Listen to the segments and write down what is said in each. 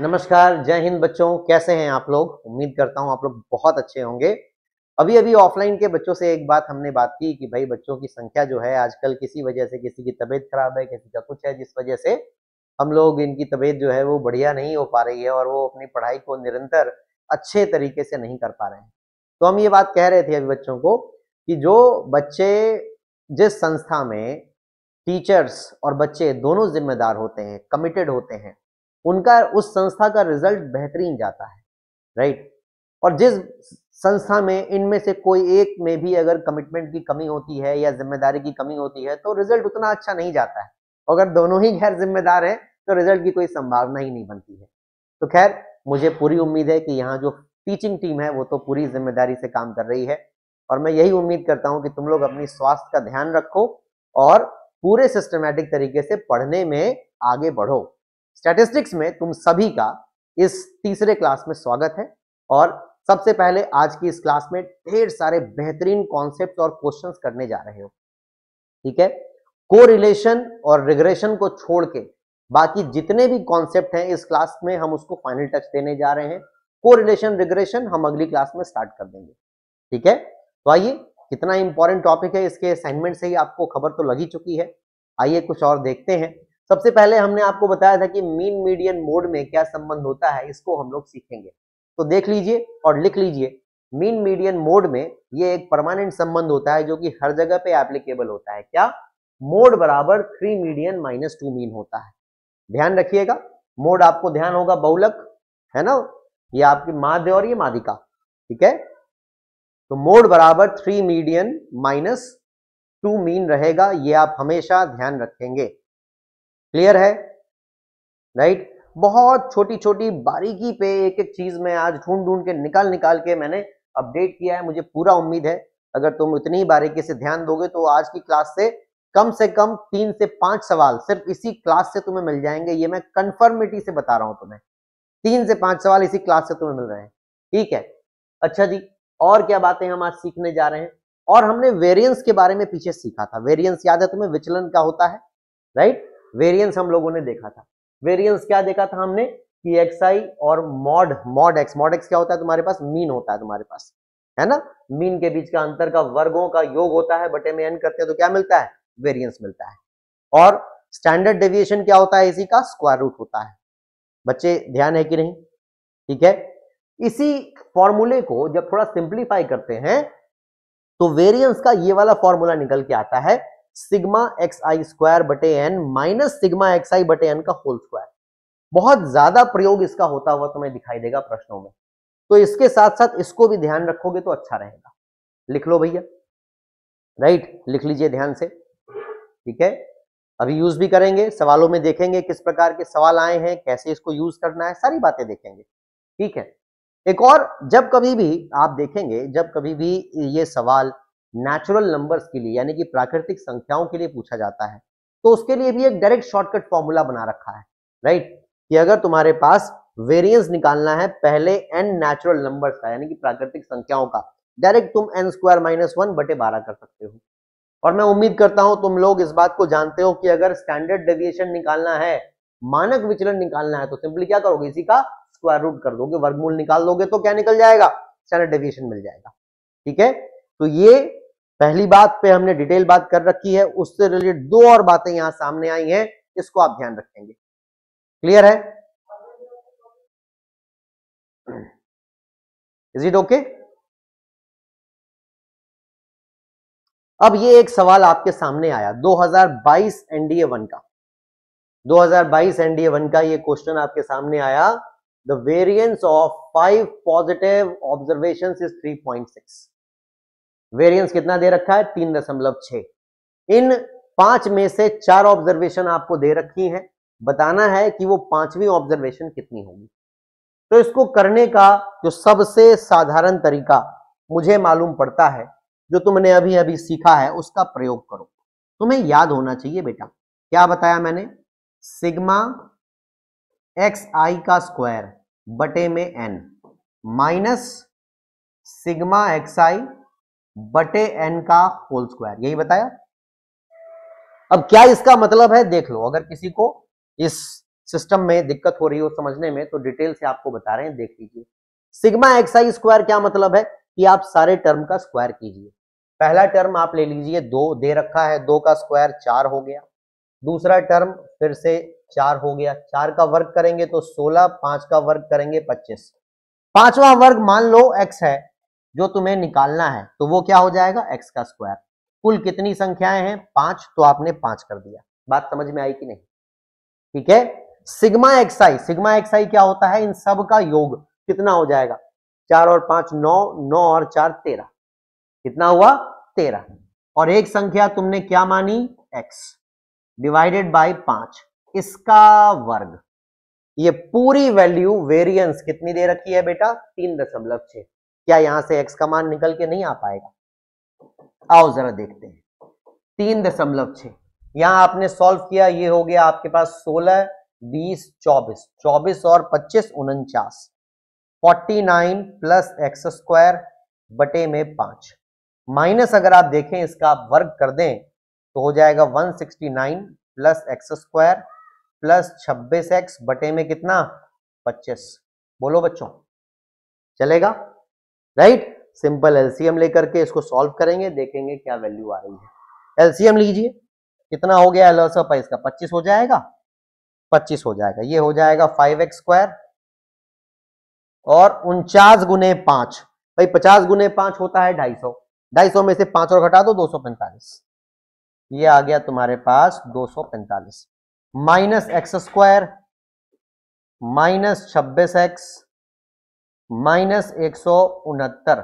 नमस्कार, जय हिंद बच्चों। कैसे हैं आप लोग? उम्मीद करता हूँ आप लोग बहुत अच्छे होंगे। अभी अभी ऑफलाइन के बच्चों से एक बात हमने बात की कि भाई बच्चों की संख्या जो है आजकल किसी वजह से किसी की तबीयत खराब है, किसी का कुछ है, जिस वजह से हम लोग इनकी तबीयत जो है वो बढ़िया नहीं हो पा रही है और वो अपनी पढ़ाई को निरंतर अच्छे तरीके से नहीं कर पा रहे हैं। तो हम ये बात कह रहे थे अभी बच्चों को कि जो बच्चे जिस संस्था में टीचर्स और बच्चे दोनों जिम्मेदार होते हैं, कमिटेड होते हैं उनका, उस संस्था का रिज़ल्ट बेहतरीन जाता है राइट और जिस संस्था में, इनमें से कोई एक में भी अगर कमिटमेंट की कमी होती है या ज़िम्मेदारी की कमी होती है तो रिज़ल्ट उतना अच्छा नहीं जाता है। अगर दोनों ही गैर जिम्मेदार हैं तो रिज़ल्ट की कोई संभावना ही नहीं बनती है। तो खैर, मुझे पूरी उम्मीद है कि यहाँ जो टीचिंग टीम है, वो तो पूरी ज़िम्मेदारी से काम कर रही है। और मैं यही उम्मीद करता हूँ कि तुम लोग अपनी स्वास्थ्य का ध्यान रखो और पूरे सिस्टमेटिक तरीके से पढ़ने में आगे बढ़ो। स्टैटिस्टिक्स में तुम सभी का इस तीसरे क्लास में स्वागत है और सबसे पहले आज की इस क्लास में ढेर सारे बेहतरीन कॉन्सेप्ट और क्वेश्चंस करने जा रहे हो। ठीक है? को रिलेशन और रिग्रेशन को छोड़ के बाकी जितने भी कॉन्सेप्ट हैं इस क्लास में हम उसको फाइनल टच देने जा रहे हैं। को रिलेशन रिग्रेशन हम अगली क्लास में स्टार्ट कर देंगे। ठीक है? तो आइए, कितना इंपॉर्टेंट टॉपिक है, इसके असाइनमेंट से ही आपको खबर तो लगी चुकी है। आइए कुछ और देखते हैं। सबसे पहले हमने आपको बताया था कि मीन मीडियन मोड में क्या संबंध होता है, इसको हम लोग सीखेंगे। तो देख लीजिए और लिख लीजिए। मीन मीडियन मोड में ये एक परमानेंट संबंध होता है जो कि हर जगह पे एप्लीकेबल होता है। क्या? मोड बराबर three median minus two mean होता है। ध्यान रखिएगा, मोड आपको ध्यान होगा बहुलक, है ना? ये आपकी माध्य और ये मादिका ठीक है? तो मोड बराबर three median minus two mean रहेगा, ये आप हमेशा ध्यान रखेंगे। क्लियर है? राइट बहुत छोटी छोटी बारीकी पे एक एक चीज़ में आज ढूंढ ढूंढ के निकाल निकाल के मैंने अपडेट किया है। मुझे पूरा उम्मीद है, अगर तुम इतनी ही बारीकी से ध्यान दोगे तो आज की क्लास से कम से कम तीन से पाँच सवाल सिर्फ़ इसी क्लास से तुम्हें मिल जाएँगे। ये मैं कंफर्मिटी से बता रहा हूँ तुम्हें। तीन से पाँच सवाल इसी क्लास से तुम्हें मिल रहे हैं। ठीक है? अच्छा जी, और क्या बातें हम आज सीखने जा रहे हैं? और हमने वेरिएंस के बारे में पीछे सीखा था। वेरिएंस याद है तुम्हें? विचलन का होता है। राइट वेरिएंस हम लोगों ने देखा था। वेरियंस क्या देखा था हमने? कि एक्स आई और mod mod X mod X क्या होता है तुम्हारे पास? मीन होता है तुम्हारे पास। है ना? मीन के बीच का अंतर का, वर्गों का योग होता है, बटे में एन करते हैं तो क्या मिलता है? वेरिएंस मिलता है। और स्टैंडर्ड डेविएशन क्या होता है? इसी का स्क्वायर रूट होता है। बच्चे, ध्यान है कि नहीं? ठीक है? इसी फॉर्मूले को जब थोड़ा सिंप्लीफाई करते हैं तो वेरियंस का ये वाला फॉर्मूला निकल के आता है सिग्मा एक्स आई स्क्वायर बटे N minus sigma X I बटे एन का होल स्क्वायर बहुत ज़्यादा प्रयोग इसका होता हुआ तुम्हें दिखाई देगा प्रश्नों में। तो इसके साथ साथ इसको भी ध्यान रखोगे तो अच्छा रहेगा। लिख लो भैया। राइट लिख लीजिए ध्यान से। ठीक है? अभी यूज़ भी करेंगे, सवालों में देखेंगे किस प्रकार के सवाल आए हैं, कैसे इसको यूज़ करना है, सारी बातें देखेंगे। ठीक है? एक और, जब कभी भी आप देखेंगे, जब कभी भी ये सवाल नेचुरल नंबर्स के लिए, यानी कि प्राकृतिक संख्याओं के लिए पूछा जाता है। तो उसके लिए भी एक डायरेक्ट शॉर्टकट फॉर्मूला बना रखा है राइट कि अगर तुम्हारे पास वेरिएंस निकालना है, पहले एन नेचुरल नंबर्स का, यानी कि प्राकृतिक संख्याओं का डायरेक्ट तुम एन स्क्वायर माइनस वन बटे बारह कर सकते हो। और मैं उम्मीद करता हूँ तुम लोग इस बात को जानते हो कि अगर स्टैंडर्ड डेविएशन निकालना है, मानक विचलन निकालना है तो सिंपली क्या करोगे? इसी का स्क्वायर रूट कर दोगे, वर्गमूल निकाल दोगे तो क्या निकल जाएगा? स्टैंडर्ड डेविएशन मिल जाएगा। ठीक है? तो ये पहली बात पे हमने डिटेल बात कर रखी है, उससे रिलेटेड दो और बातें यहाँ सामने आई हैं, इसको आप ध्यान रखेंगे। क्लियर है? इज़ इट ओके अब ये एक सवाल आपके सामने आया 2022 एनडीए वन का। 2022 एनडीए वन का ये क्वेश्चन आपके सामने आया the variance of five positive observation is 3.6 variance कितना दे रखा है? तीन दशमलव छ इन पाँच में से चार ऑब्जर्वेशन आपको दे रखी हैं। बताना है कि वो पांचवी ऑब्जर्वेशन कितनी होगी। तो इसको करने का जो सबसे साधारण तरीका मुझे मालूम पड़ता है, जो तुमने अभी अभी सीखा है, उसका प्रयोग करो। तुम्हें याद होना चाहिए बेटा। क्या बताया मैंने? सिग्मा एक्स आई का स्क्वायर बटे में n minus sigma x i बटे एन का होल स्क्वायर, यही बताया? अब क्या इसका मतलब है? देख लो, अगर किसी को इस सिस्टम में दिक्कत हो रही हो समझने में तो डिटेल से आपको बता रहे हैं, देख लीजिए। सिग्मा एक्स आई स्क्वायर क्या मतलब है? कि आप सारे टर्म का स्क्वायर कीजिए। पहला टर्म आप ले लीजिए, दो दे रखा है, दो का स्क्वायर चार हो गया। दूसरा टर्म फिर से चार हो गया। चार का वर्ग करेंगे तो सोलह, पाँच का वर्ग करेंगे पच्चीस। पांचवा वर्ग मान लो एक्स है जो तुम्हें निकालना है तो वो क्या हो जाएगा? एक्स का स्क्वायर कुल कितनी संख्याएँ हैं? पाँच तो आपने पाँच कर दिया। बात समझ में आई कि नहीं? ठीक है? सिग्मा एक्साई सिग्मा एक्साई क्या होता है? इन सब का योग कितना हो जाएगा? चार और पाँच, नौ नौ और चार, तेरह। कितना हुआ? तेरह। और एक संख्या तुमने क्या मानी? एक्स डिवाइडेड बाय पाँच। इसका वर्ग। ये पूरी वैल्यू वेरिएंस कितनी दे रखी है बेटा? तीन दशमलव छह। क्या यहाँ से एक्स का मान निकल के नहीं आ पाएगा? आओ जरा देखते हैं। तीन दशमलव छ यहाँ आपने सॉल्व किया, ये हो गया आपके पास सोलह, बीस, चौबीस। चौबीस और पच्चीस, उनचास। Forty nine plus x square बटे में पाँच। माइनस अगर आप देखें, इसका आप वर्ग कर दें तो हो जाएगा one sixty nine plus x square plus छब्बीस एक्स बटे में कितना? पच्चीस। बोलो बच्चों। चलेगा? राइट? सिंपल एलसीएम लेकर के इसको सॉल्व करेंगे, देखेंगे क्या वैल्यू आ रही है। एलसीएम लीजिए। कितना हो गया एलोसपा इसका 25 हो जाएगा? 25 हो जाएगा। ये हो जाएगा फाइव एक्स स्क्वायर और उनचास गुने पाँच। भाई, पचास गुने पाँच होता है ढाई सौ। ढाई सौ में से पाँच और घटा दो सौ पैंतालीस। ये आ गया तुम्हारे पास दो सौ पैंतालीस। माइनस एक्स स्क्वायर, माइनस छब्बीस एक्स माइनस एक सौ उनहत्तर,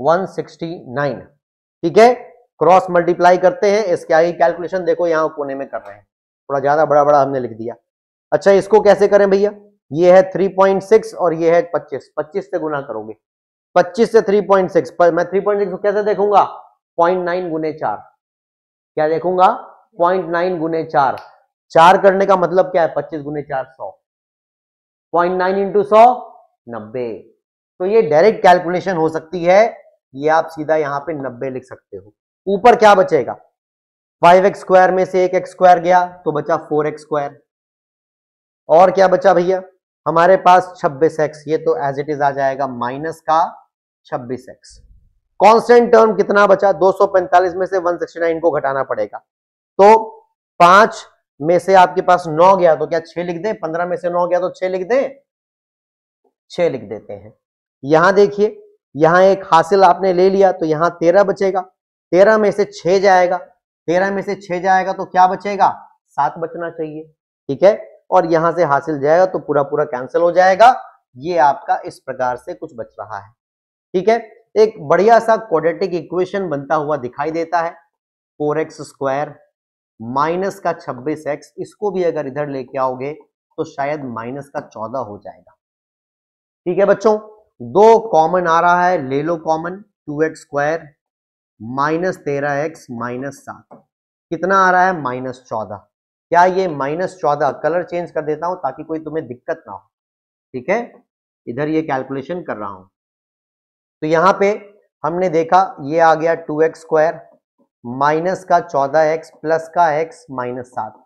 वन सिक्सटी नाइन। ठीक है? क्रॉस मल्टीप्लाई करते हैं, इसके आगे कैलकुलेशन देखो यहाँ कोने में कर रहे हैं। थोड़ा ज़्यादा बड़ा बड़ा हमने लिख दिया। अच्छा इसको कैसे करें भैया? ये है 3.6 और ये है 25 25 से गुना करोगे। 25 से 3.6 पर मैं 3.6 को कैसे देखूँगा? 0.9 गुने चार। क्या देखूँगा? 0.9 गुने चार। चार करने का मतलब क्या है? 25 गुने चार सौ। पॉइंट नाइन इंटू सौ नब्बे। तो ये डायरेक्ट कैलकुलेशन हो सकती है ये आप सीधा यहाँ पे नब्बे लिख सकते हो। ऊपर क्या बचेगा? फाइव एक्स स्क्वायर में से एक एक्स स्क्वायर गया तो बचा फोर एक्स स्क्वायर और क्या बचा भैया? हमारे पास छब्बीस एक्स ये तो एज इट इज़ आ जाएगा माइनस का छब्बीस एक्स कॉन्स्टेंट टर्म कितना बचा? 245 में से 169 को घटाना पड़ेगा। तो पाँच में से आपके पास नौ गया तो क्या छह लिख दें? पंद्रह में से नौ गया तो छह लिख दें? छह लिख देते हैं। यहाँ देखिए, यहाँ एक हासिल आपने ले लिया तो यहाँ तेरह बचेगा। तेरह में से छह जाएगा। तेरह में से छह जाएगा तो क्या बचेगा? सात बचना चाहिए, ठीक है? और यहाँ से हासिल जाएगा तो पूरा पूरा कैंसिल हो जाएगा। ये आपका इस प्रकार से कुछ बच रहा है, ठीक है? एक बढ़िया सा क्वाड्रेटिक इक्वेशन बनता हुआ दिखाई देता है। फोर एक्स स्क्वायर माइनस का छब्बीस एक्स इसको भी अगर इधर लेके आओगे तो शायद माइनस का चौदह हो जाएगा। ठीक है बच्चों? दो कॉमन आ रहा है, ले लो common two x square minus तेरह एक्स माइनस सात। कितना आ रहा है? माइनस चौदह। क्या ये माइनस चौदह? कलर चेंज कर देता हूँ ताकि कोई तुम्हें दिक्कत ना हो। ठीक है? इधर ये कैलकुलेशन कर रहा हूँ। तो यहाँ पे हमने देखा, ये आ गया टू एक्स स्क्वायर माइनस का चौदह एक्स प्लस का एक्स माइनस सात।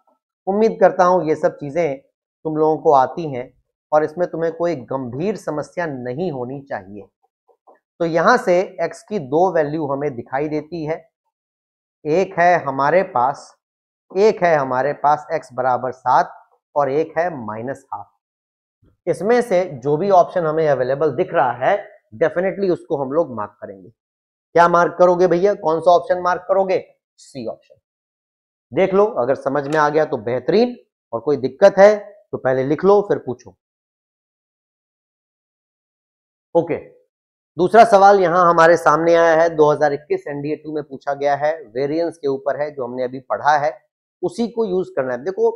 उम्मीद करता हूँ ये सब चीज़ें तुम लोगों को आती हैं। और इसमें तुम्हें कोई गंभीर समस्या नहीं होनी चाहिए। तो यहाँ से x की दो वैल्यू हमें दिखाई देती है। एक है हमारे पास, एक है हमारे पास x बराबर सात और एक है माइनस हाफ़ इसमें से जो भी ऑप्शन हमें अवेलेबल दिख रहा है डेफिनेटली उसको हम लोग मार्क करेंगे। क्या मार्क करोगे भैया? कौन सा ऑप्शन मार्क करोगे? सी ऑप्शन देख लो, अगर समझ में आ गया तो बेहतरीन, और कोई दिक्कत है तो पहले लिख लो, फिर पूछो। ओके। दूसरा सवाल यहाँ हमारे सामने आया है 2021 एनडीए टू में पूछा गया है वेरिएंस के ऊपर है, जो हमने अभी पढ़ा है, उसी को यूज़ करना है। देखो,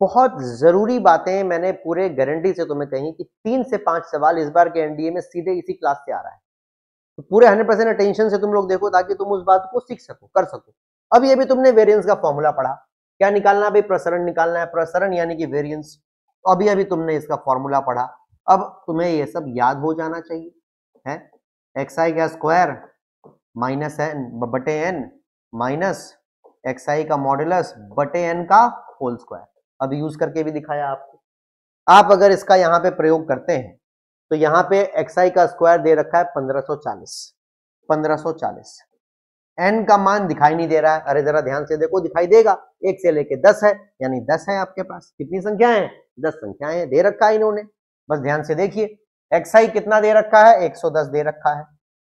बहुत ज़रूरी बातें मैंने पूरे गारंटी से तुम्हें कही कि तीन से पाँच सवाल इस बार के एनडीए में सीधे इसी क्लास से आ रहा है। तो पूरे हंड्रेड परसेंट अटेंशन से तुम लोग देखो ताकि तुम उस बात को सीख सको, कर सको। अब ये भी तुमने वेरियंस का फॉर्मूला पढ़ा। क्या निकालना भाई? प्रसरण निकालना है। प्रसरण यानी कि वेरियंस अभी अभी तुमने इसका फॉर्मूला पढ़ा। अब तुम्हें ये सब याद हो जाना चाहिए, है? एक्स आई का स्क्वायर माइनस एन बटे एन माइनस एक्स आई का मॉडुलस बटे एन का होल स्क्वायर अब यूज़ करके भी दिखाया आपको। आप अगर इसका यहाँ पे प्रयोग करते हैं तो यहाँ पे एक्स आई का स्क्वायर दे रखा है 1540 1540 एन का मान दिखाई नहीं दे रहा है। अरे जरा ध्यान से देखो, दिखाई देगा। एक से लेके दस है, यानी दस है आपके पास। कितनी संख्याएँ हैं? दस संख्याएँ दे रखा है इन्होंने। बस ध्यान से देखिए एक्सआई कितना दे रखा है? 110 दे रखा है।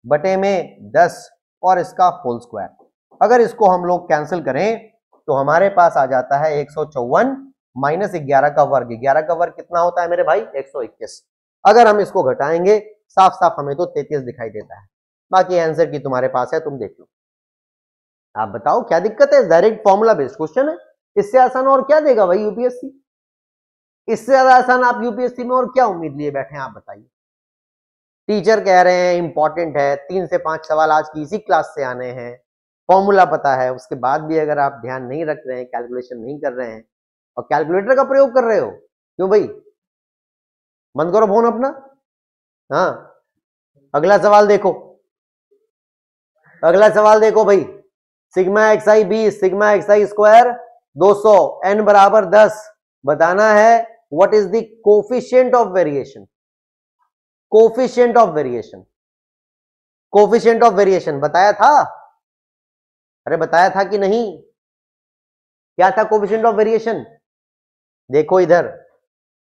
बटे में 10 और इसका होल स्क्वायर अगर इसको हम लोग कैंसिल करें तो हमारे पास आ जाता है एक सौ चौवन माइनस ग्यारह का वर्ग। ग्यारह का वर्ग कितना होता है मेरे भाई? 121 अगर हम इसको घटाएँगे साफ़ साफ़ हमें तो 33 दिखाई देता है। बाकी आंसर की तुम्हारे पास है, तुम देख लो। आप बताओ, क्या दिक्कत है? डायरेक्ट फॉर्मूला बेस्ड क्वेश्चन है। इससे आसान और क्या देगा भाई यूपीएससी इससे ज़्यादा आसान आप यूपीएससी में और क्या उम्मीद लिए बैठे हैं, आप बताइए। टीचर कह रहे हैं इंपॉर्टेंट है, तीन से पाँच सवाल आज की इसी क्लास से आने हैं। फॉर्मूला पता है, उसके बाद भी अगर आप ध्यान नहीं रख रहे हैं कैलकुलेशन नहीं कर रहे हैं, और कैलकुलेटर का प्रयोग कर रहे हो, क्यों भाई? बंद करो फ़ोन अपना। हाँ अगला सवाल देखो। अगला सवाल देखो भाई। सिग्मा एक्स आई बीस सिग्मा एक्स आई स्क्वायर दो सौ एन बराबर दस, बताना है what is the coefficient of variation coefficient of variation coefficient of variation बताया था? अरे बताया था कि नहीं? क्या था कोफिशियंट ऑफ़ वेरिएशन देखो इधर।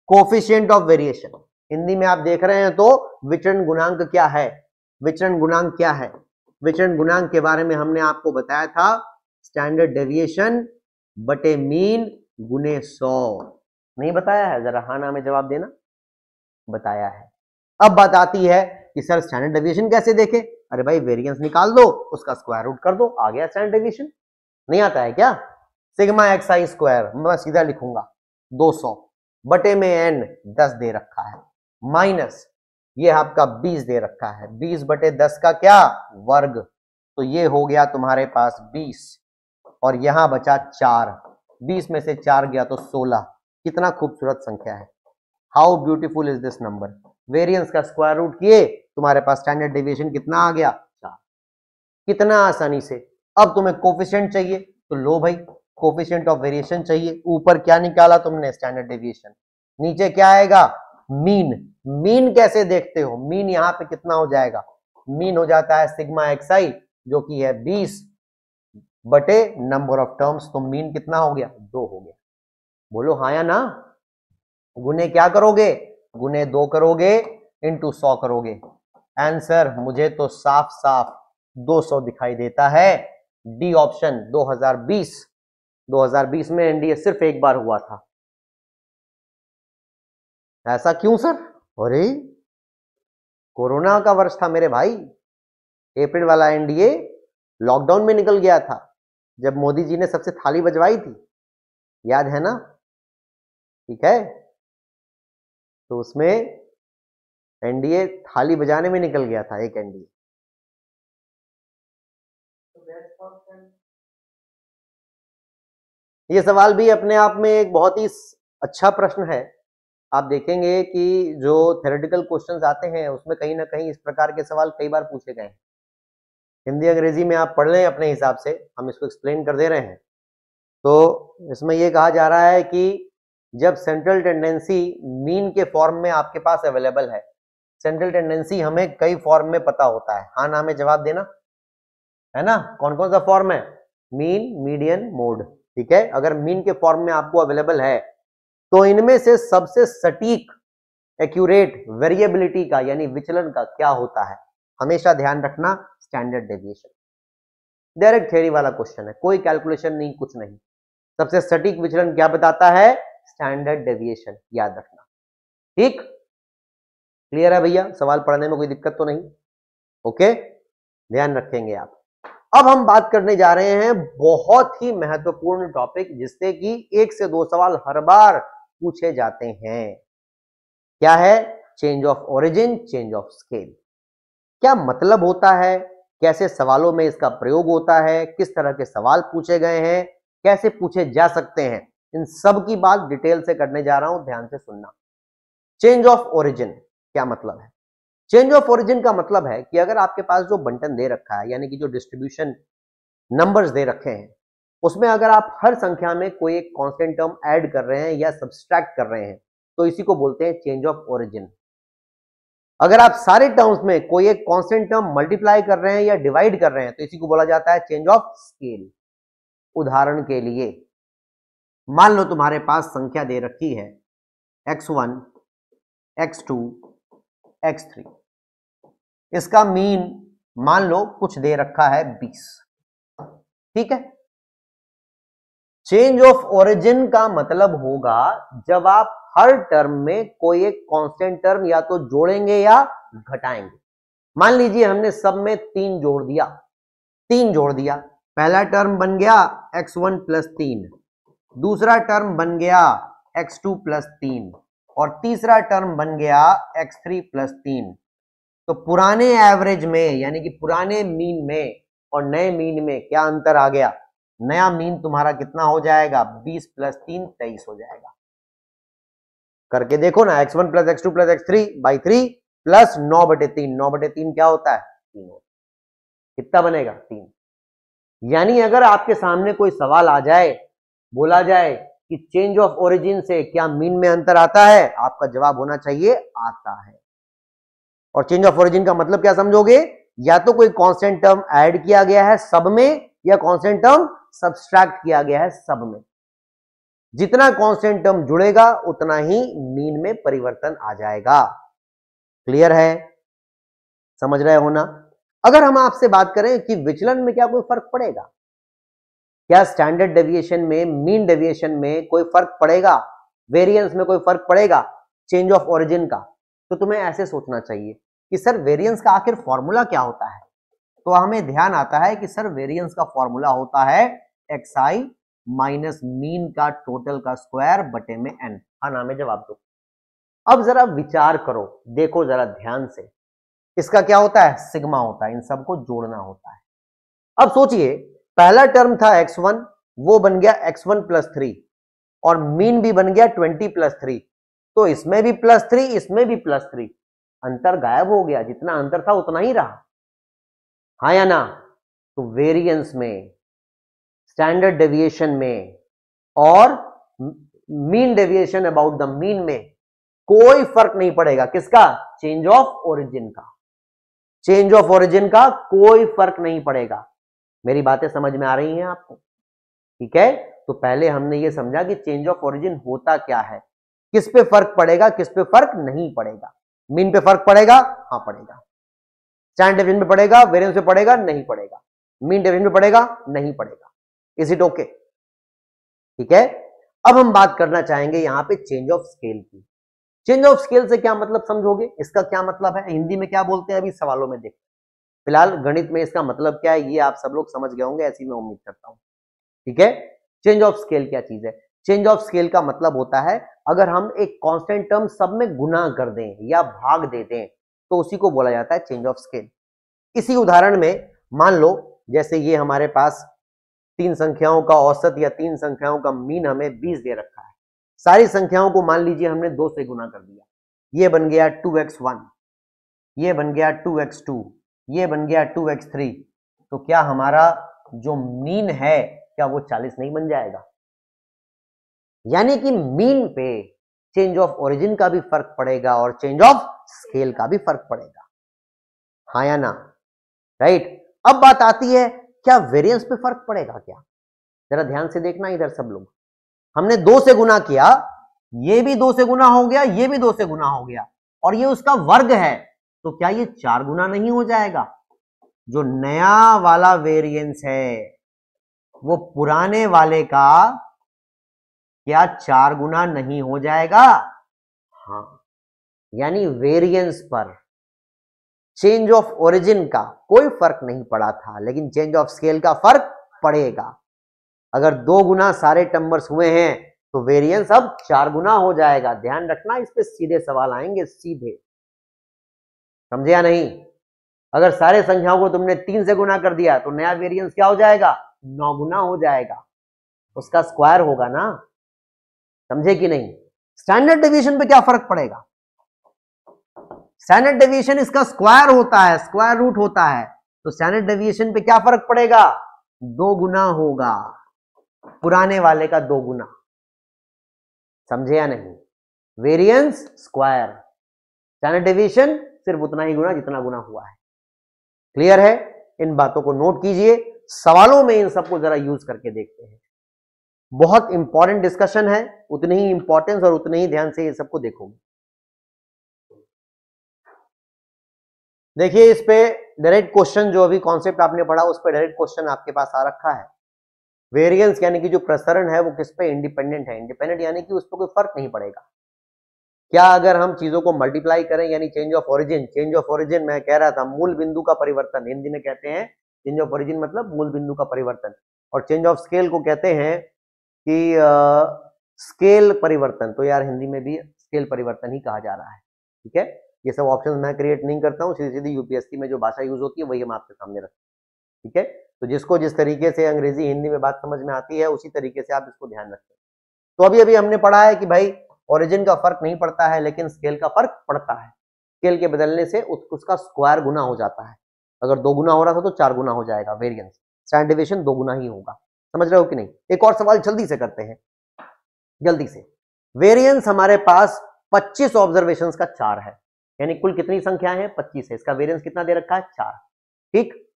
कोफिशियंट ऑफ़ वेरिएशन हिंदी में आप देख रहे हैं तो विचरण गुणांक क्या है? विचरण गुणांक क्या है? विचरण गुणांक के बारे में हमने आपको बताया था। स्टैंडर्ड डेविएशन बटे मीन गुने सौ। नहीं बताया है? जरा हाँ ना में जवाब देना। बताया है। अब बात आती है कि सर स्टैंडर्ड डेविएशन कैसे देखे? अरे भाई वेरिएंस निकाल दो, उसका स्क्वायर रूट कर दो, आ गया स्टैंडर्ड डेविएशन नहीं आता है क्या? सिग्मा एक्स आई स्क्वायर मैं सीधा लिखूँगा। 200 बटे में एन 10 दे रखा है। माइनस ये आपका 20 दे रखा है। 20 बटे 10 का क्या? वर्ग। तो ये हो गया तुम्हारे पास 20 और यहाँ बचा चार। 20 में से चार गया तो 16 कितना खूबसूरत संख्या है। How beautiful is this number variance का स्क्वायर रूट किए, तुम्हारे पास स्टैंडर्ड डेविएशन कितना आ गया? कितना आसानी से। अब तुम्हें कोफिशियंट चाहिए तो लो भाई कोफिशियंट ऑफ़ वेरिएशन चाहिए। ऊपर क्या निकाला तुमने? स्टैंडर्ड डेविएशन नीचे क्या आएगा? मीन मीन कैसे देखते हो? मीन यहाँ पे कितना हो जाएगा? मीन हो जाता है सिग्मा एक्साई जो कि है 20 बटे नंबर ऑफ़ टर्म्स तो मीन कितना हो गया? दो हो गया। बोलो हाँ या ना? गुने क्या करोगे? गुने दो करोगे इंटू सौ करोगे। आंसर मुझे तो साफ़ साफ़ 200 दिखाई देता है। डी ऑप्शन 2020 2020 में एनडीए सिर्फ़ एक बार हुआ था। ऐसा क्यों, सर? अरे, कोरोना का वर्ष था मेरे भाई। अप्रैल वाला एनडीए लॉकडाउन में निकल गया था, जब मोदी जी ने सबसे थाली बजवाई थी। याद है ना? ठीक है? तो उसमें एनडीए थाली बजाने में निकल गया था, एक एनडीए ये सवाल भी अपने आप में एक बहुत ही अच्छा प्रश्न है। आप देखेंगे कि जो थेरेटिकल क्वेश्चंस आते हैं, उसमें कहीं ना कहीं इस प्रकार के सवाल कई बार पूछे गए हैं। हिंदी, अंग्रेज़ी में आप पढ़ लें अपने हिसाब से, हम इसको एक्सप्लेन कर दे रहे हैं। तो इसमें यह कहा जा रहा है कि जब सेंट्रल टेंडेंसी मीन के फॉर्म में आपके पास अवेलेबल है। सेंट्रल टेंडेंसी हमें कई फॉर्म में पता होता है। हाँ ना, हमें जवाब देना? है ना? कौन कौन सा फॉर्म है? मीन मीडियन मोड ठीक है? अगर मीन के फॉर्म में आपको अवेलेबल है तो इनमें से सबसे सटीक एक्यूरेट वेरिएबिलिटी का, यानी विचलन का क्या होता है? हमेशा ध्यान रखना स्टैंडर्ड डेविएशन डायरेक्ट थ्योरी वाला क्वेश्चन है। कोई कैलकुलेशन नहीं, कुछ नहीं। सबसे सटीक विचलन क्या बताता है? स्टैंडर्ड डेविएशन याद रखना। ठीक? क्लियर है भैया? सवाल पढ़ने में कोई दिक्कत तो नहीं? ओके ध्यान रखेंगे आप। अब हम बात करने जा रहे हैं बहुत ही महत्वपूर्ण टॉपिक जिससे कि एक से दो सवाल हर बार पूछे जाते हैं। क्या है? Change of origin change of scale क्या मतलब होता है? कैसे सवालों में इसका प्रयोग होता है? किस तरह के सवाल पूछे गए हैं? कैसे पूछे जा सकते हैं? इन सब की बात डिटेल से करने जा रहा हूँ, ध्यान से सुनना। चेंज ऑफ़ ओरिजिन क्या मतलब है? चेंज ऑफ़ ओरिजिन का मतलब है कि अगर आपके पास जो बंटन दे रखा है, यानी कि जो डिस्ट्रीब्यूशन नंबर्स दे रखे हैं, उसमें अगर आप हर संख्या में कोई एक कांस्टेंट टर्म ऐड कर रहे हैं या सब्सट्रैक्ट कर रहे हैं तो इसी को बोलते हैं चेंज ऑफ़ ओरिजिन अगर आप सारे टर्म्स में कोई एक कांस्टेंट टर्म मल्टीप्लाई कर रहे हैं या डिवाइड कर रहे हैं तो इसी को बोला जाता है चेंज ऑफ़ स्केल उदाहरण के लिए मान लो तुम्हारे पास संख्या दे रखी है x1, x2, x3 इसका मीन मान लो कुछ दे रखा है 20 ठीक है? चेंज ऑफ़ ओरिजिन का मतलब होगा जब आप हर टर्म में कोई एक कांस्टेंट टर्म या तो जोड़ेंगे या घटाएँगे। मान लीजिए हमने सब में तीन जोड़ दिया तीन जोड़ दिया। पहला टर्म बन गया x1 वन प्लस तीन। दूसरा टर्म बन गया x2 टू प्लस तीन और तीसरा टर्म बन गया x3 थ्री प्लस तीन। तो पुराने एवरेज में, यानी कि पुराने मीन में और नए मीन में क्या अंतर आ गया? नया मीन तुम्हारा कितना हो जाएगा? 20 प्लस तीन, तेईस हो जाएगा। करके देखो ना x one plus x two plus x three by three plus नौ बटे तीन। नौ बटे तीन क्या होता है? तीन होता कितना बनेगा? तीन। यानी अगर आपके सामने कोई सवाल आ जाए बोला जाए कि चेंज ऑफ़ ओरिजिन से क्या मीन में अंतर आता है? आपका जवाब होना चाहिए, आता है। और चेंज ऑफ़ ओरिजिन का मतलब क्या समझोगे? या तो कोई कांस्टेंट टर्म ऐड किया गया है सब में, या कांस्टेंट टर्म सब्सट्रैक्ट किया गया है सब में। जितना कांस्टेंट टर्म जुड़ेगा, उतना ही मीन में परिवर्तन आ जाएगा। क्लियर है? समझ रहे हो ना? अगर हम आपसे बात करें कि विचलन में क्या कोई फ़र्क पड़ेगा? क्या स्टैंडर्ड डेविएशन में मीन डेविएशन में कोई फ़र्क पड़ेगा? वेरिएंस में कोई फ़र्क पड़ेगा? चेंज ऑफ़ ओरिजिन का। तो तुम्हें ऐसे सोचना चाहिए कि सर वेरिएंस का आखिर फॉर्मूला क्या होता है? तो हमें ध्यान आता है कि सर वेरिएंस का फॉर्मूला होता है एक्स आई माइनस मीन का टोटल का स्क्वायर बटे में एन हाँ नाम है जवाब दो। अब जरा विचार करो, देखो जरा ध्यान से। इसका क्या होता है? सिग्मा होता है, इन सबको जोड़ना होता है। अब सोचिए पहला टर्म था x1 वो बन गया x1 वन प्लस थ्री और मीन भी बन गया 20 प्लस थ्री तो इसमें भी प्लस थ्री इसमें भी प्लस थ्री अंतर गायब हो गया, जितना अंतर था उतना ही रहा। हा या ना? तो वेरिएंस में स्टैंडर्ड डेविएशन में और mean deviation about the mean में कोई फ़र्क नहीं पड़ेगा। किसका? चेंज ऑफ़ ओरिजिन का। चेंज ऑफ़ ओरिजिन का कोई फ़र्क नहीं पड़ेगा। मेरी बातें समझ में आ रही हैं आपको? ठीक है? तो पहले हमने ये समझा कि चेंज ऑफ़ ओरिजिन होता क्या है। किस पे फ़र्क पड़ेगा, किस पे फ़र्क नहीं पड़ेगा? मीन पे फ़र्क पड़ेगा? हाँ पड़ेगा। स्टैंड डेविजन पे पड़ेगा वेरियंस पे पड़ेगा, नहीं पड़ेगा। मीन डिविजन पे पड़ेगा, नहीं पड़ेगा। इज़ इट ओके ठीक है? अब हम बात करना चाहेंगे यहाँ पे चेंज ऑफ़ स्केल की। चेंज ऑफ़ स्केल से क्या मतलब समझोगे? इसका क्या मतलब है? हिंदी में क्या बोलते हैं अभी? सवालों में देखते फ़िलहाल गणित में इसका मतलब क्या है, ये आप सब लोग समझ गए होंगे, ऐसी मैं उम्मीद करता हूँ। ठीक है? चेंज ऑफ़ स्केल क्या चीज़ है? चेंज ऑफ़ स्केल का मतलब होता है, अगर हम एक कांस्टेंट टर्म सब में गुना कर दें या भाग दे दें तो उसी को बोला जाता है चेंज ऑफ़ स्केल इसी उदाहरण में मान लो, जैसे ये हमारे पास तीन संख्याओं का औसत या तीन संख्याओं का मीन हमें बीस दे रखा है। सारी संख्याओं को मान लीजिए हमने दो से गुना कर दिया। ये बन गया टू एक्स वन ये बन गया टू एक्स टू ये बन गया टू एक्स थ्री। तो क्या हमारा जो मीन है, क्या वो चालीस नहीं बन जाएगा? यानी कि मीन पे चेंज ऑफ़ ओरिजिन का भी फ़र्क पड़ेगा और चेंज ऑफ़ स्केल का भी फ़र्क पड़ेगा। हाँ या ना? राइट? अब बात आती है, क्या वेरिएंस पे फ़र्क पड़ेगा क्या? जरा ध्यान से देखना इधर सब लोग। हमने दो से गुना किया, ये भी दो से गुना हो गया, ये भी दो से गुना हो गया, और ये उसका वर्ग है। तो क्या ये चार गुना नहीं हो जाएगा? जो नया वाला वेरिएंस है, वो पुराने वाले का क्या चार गुना नहीं हो जाएगा? हाँ। यानी वेरिएंस पर चेंज ऑफ़ ओरिजिन का कोई फ़र्क नहीं पड़ा था, लेकिन चेंज ऑफ़ स्केल का फ़र्क पड़ेगा। अगर दो गुना सारे टम्बर्स हुए हैं तो वेरिएंस अब चार गुना हो जाएगा। ध्यान रखना, इस पे सीधे सवाल आएँगे, सीधे। समझे या नहीं? अगर सारे संख्याओं को तुमने तीन से गुना कर दिया तो नया वेरिएंस क्या हो जाएगा? नौ गुना हो जाएगा। उसका स्क्वायर होगा ना? समझे कि नहीं? स्टैंडर्ड डिवीज़न पे क्या फ़र्क पड़ेगा? स्टैंडर्ड डेविएशन इसका स्क्वायर होता है स्क्वायर रूट होता है। तो स्टैंडर्ड डेविएशन पे क्या फ़र्क पड़ेगा? दो गुना होगा। पुराने वाले का दो गुना। समझे या नहीं? वेरियंस स्क्वायर स्टैंडर्ड डेविएशन सिर्फ़ उतना ही गुना जितना गुना हुआ है। क्लियर है? इन बातों को नोट कीजिए। सवालों में इन सबको जरा यूज़ करके देखते हैं। बहुत इंपॉर्टेंट डिस्कशन है। उतनी ही इंपॉर्टेंस और उतने ही ध्यान से ये सबको देखोगे। देखिए, इस पे डायरेक्ट क्वेश्चन जो अभी कॉन्सेप्ट आपने पढ़ा, उस पर डायरेक्ट क्वेश्चन आपके पास आ रखा है। वेरिएंस यानी कि जो प्रसरण है, वो किस पे इंडिपेंडेंट है? इंडिपेंडेंट यानी कि उस पर कोई फ़र्क नहीं पड़ेगा। क्या अगर हम चीज़ों को मल्टीप्लाई करें, यानी change of origin change of origin मैं कह रहा था, मूल बिंदु का परिवर्तन, हिंदी में कहते हैं चेंज ऑफ़ ओरिजिन मतलब मूल बिंदु का परिवर्तन। और चेंज ऑफ़ स्केल को कहते हैं कि स्केल परिवर्तन तो यार हिंदी में भी स्केल परिवर्तन ही कहा जा रहा है, ठीक है? ये सब ऑप्शन मैं क्रिएट नहीं करता हूँ, सीधी सीधी यूपीएससी में जो भाषा यूज़ होती है, वही हम आपके सामने रखते हैं, ठीक है? तो जिसको जिस तरीके से अंग्रेज़ी हिंदी में बात समझ में आती है, उसी तरीके से आप इसको ध्यान रखें तो अभी अभी हमने पढ़ा है कि भाई ओरिजिन का फ़र्क नहीं पड़ता है लेकिन स्केल का फ़र्क पड़ता है। स्केल के बदलने से उस, उसका स्क्वायर गुना हो जाता है। अगर दो गुना हो रहा था तो चार गुना हो जाएगा वेरियंस स्टैंड डिविजन दो गुना ही होगा। समझ रहे हो कि नहीं? एक और सवाल जल्दी से करते हैं। जल्दी से। वेरियंस हमारे पास 25 ऑब्जर्वेशन का चार है। यानी कुल कितनी संख्या है? 25 है। इसका वेरियंस कितना दे रखा है? चार। ठीक?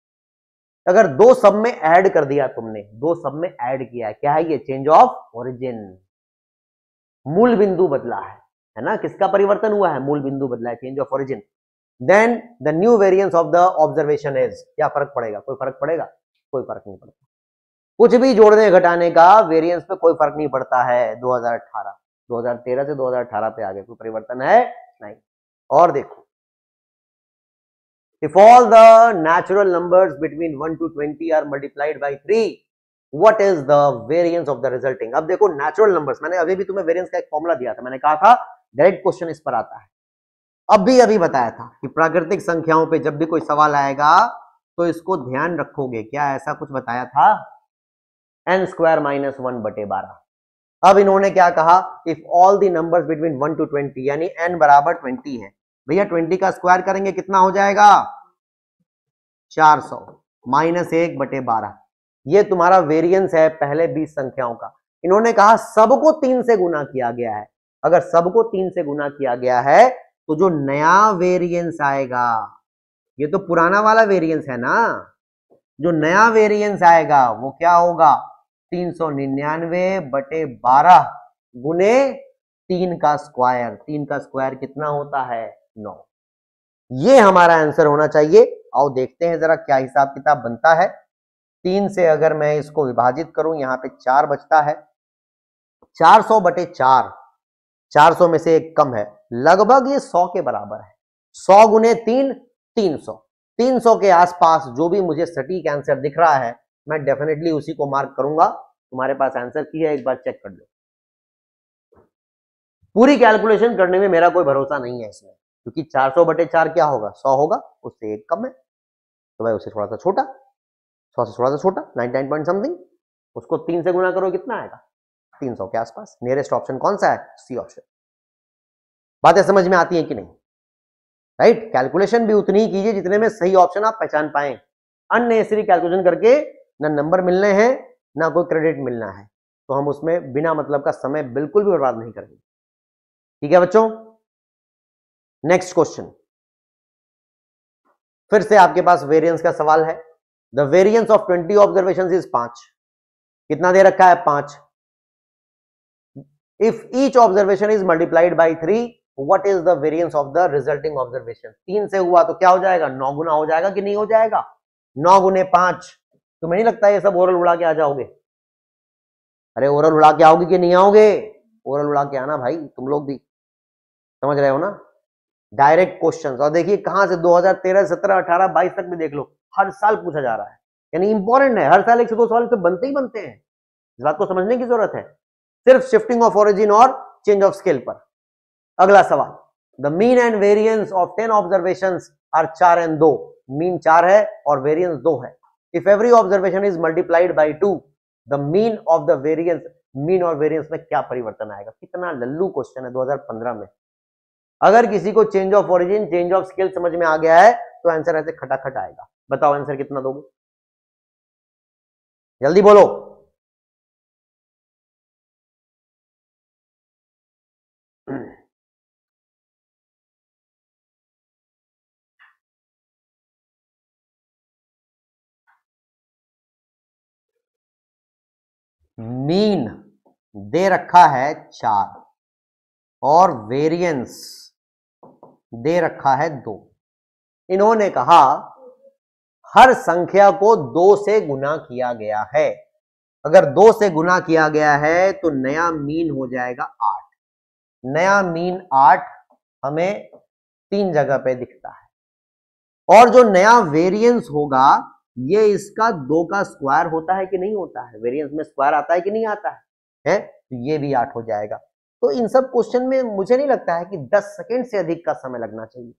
अगर दो सब में ऐड कर दिया तुमने दो सब में ऐड किया क्या है ये? चेंज ऑफ़ ओरिजिन मूल बिंदु बदला है है ना? किसका परिवर्तन हुआ है? मूल बिंदु बदला है change of origin then the new variance of the observation is क्या फ़र्क पड़ेगा? कोई फ़र्क पड़ेगा? कोई फ़र्क नहीं पड़ता। कुछ भी जोड़ने घटाने का वेरियंस पे कोई फ़र्क नहीं पड़ता है 2018 2013 से 2018 पे आगे कोई परिवर्तन है नहीं। और देखो if all the natural numbers between 1 two 20 are multiplied by 3 what is the variance of the resulting अब देखो नेचुरल नंबर्स मैंने अभी भी तुम्हें वेरिएंस का एक फॉर्मूला दिया था। मैंने कहा था डायरेक्ट क्वेश्चन इस पर आता है। अब भी अभी बताया था कि प्राकृतिक संख्याओं पे जब भी कोई सवाल आएगा तो इसको ध्यान रखोगे। क्या ऐसा कुछ बताया था? एन स्क्वायर माइनस वन बटे बारह। अब इन्होंने क्या कहा? If all the numbers between one two twenty यानी एन बराबर ट्वेंटी है। भैया ट्वेंटी का स्क्वायर करेंगे, कितना हो जाएगा? चार सौ। माइनस एक बटे बारह। ये तुम्हारा वेरिएंस है पहले बीस संख्याओं का। इन्होंने कहा, सबको तीन से गुना किया गया है। अगर सबको तीन से गुना किया गया है तो जो नया वेरिएंस आएगा, ये तो पुराना वाला वेरिएंस है ना? जो नया वेरिएंस आएगा, वो क्या होगा? तीन सौ निन्यानवे बटे बारह गुने तीन का स्क्वायर तीन का स्क्वायर कितना होता है? नौ। ये हमारा आंसर होना चाहिए। आओ देखते हैं जरा क्या हिसाब किताब बनता है। तीन से अगर मैं इसको विभाजित करूँ, यहाँ पे चार बचता है। चार सौ बटे चार चार सौ में से एक कम है। लगभग ये सौ के बराबर है। सौ गुने तीन तीन सौ। तीन सौ के आसपास जो भी मुझे सटीक आंसर दिख रहा है, मैं डेफिनेटली उसी को मार्क करूँगा। तुम्हारे पास आंसर की है, एक बार चेक कर लो। पूरी कैलकुलेशन करने में मेरा कोई भरोसा नहीं है इसमें, क्योंकि 400 बटे चार क्या होगा? 100 होगा, उससे एक कम है। तो भाई उससे थोड़ा सा छोटा सौ से थोड़ा सा छोटा नाइन नाइन पॉइंट समथिंग, उसको तीन से गुना करो, कितना आएगा? तीन सौ के आसपास। नियरेस्ट ऑप्शन कौन सा है? सी ऑप्शन बातें समझ में आती हैं कि नहीं? राइट कैलकुलेशन भी उतनी ही कीजिए जितने में सही ऑप्शन आप पहचान पाए। अननेसरी कैलकुलेशन करके ना नंबर मिलने हैं, ना कोई क्रेडिट मिलना है। तो हम उसमें बिना मतलब का समय बिल्कुल भी बर्बाद नहीं करेंगे। ठीक है बच्चों? नेक्स्ट क्वेश्चन फिर से आपके पास वेरिएंस का सवाल है। The variance of twenty observation is पाँच। कितना दे रखा है? पाँच। If each observation is multiplied by three what is the variance of the resulting observation तीन से हुआ तो क्या हो जाएगा? नौ गुना हो जाएगा कि नहीं हो जाएगा? नौ गुने पाँच। तुम्हें नहीं लगता ये सब ओरल उड़ा के आ जाओगे? अरे ओरल उड़ा के आओगे कि नहीं आओगे? ओरल उड़ा के आना भाई, तुम लोग भी। समझ रहे हो ना? डायरेक्ट क्वेश्चन और देखिए कहाँ से 2013 17 18 22 तक भी देख लो। हर साल पूछा जा रहा है। यानी इंपॉर्टेंट है। हर साल एक से दो सवाल तो बनते ही बनते हैं। इस बात को समझने की ज़रूरत है। सिर्फ़ शिफ्टिंग ऑफ़ ओरिजिन और चेंज ऑफ़ स्केल पर। अगला सवाल। The mean and variance of ten observation are चार एंड दो। मीन चार है और वेरियंस दो है। If every observation is multiplied by two the mean of the variance mean और वेरियंस में क्या परिवर्तन आएगा? कितना लल्लू क्वेश्चन है 2015 में। अगर किसी को change of origin change of scale समझ में आ गया है तो आंसर ऐसे खटाखट आएगा। बताओ आंसर कितना दोगे? जल्दी बोलो। मीन दे रखा है चार और वेरिएंस दे रखा है दो। इन्होंने कहा हर संख्या को दो से गुना किया गया है। अगर दो से गुना किया गया है तो नया मीन हो जाएगा आठ। नया मीन आठ हमें तीन जगह पे दिखता है। और जो नया वेरिएंस होगा ये इसका दो का स्क्वायर होता है कि नहीं होता है? वेरिएंस में स्क्वायर आता है कि नहीं आता है, है? तो ये भी आठ हो जाएगा। तो इन सब क्वेश्चन में मुझे नहीं लगता है कि दस सेकेंड से अधिक का समय लगना चाहिए।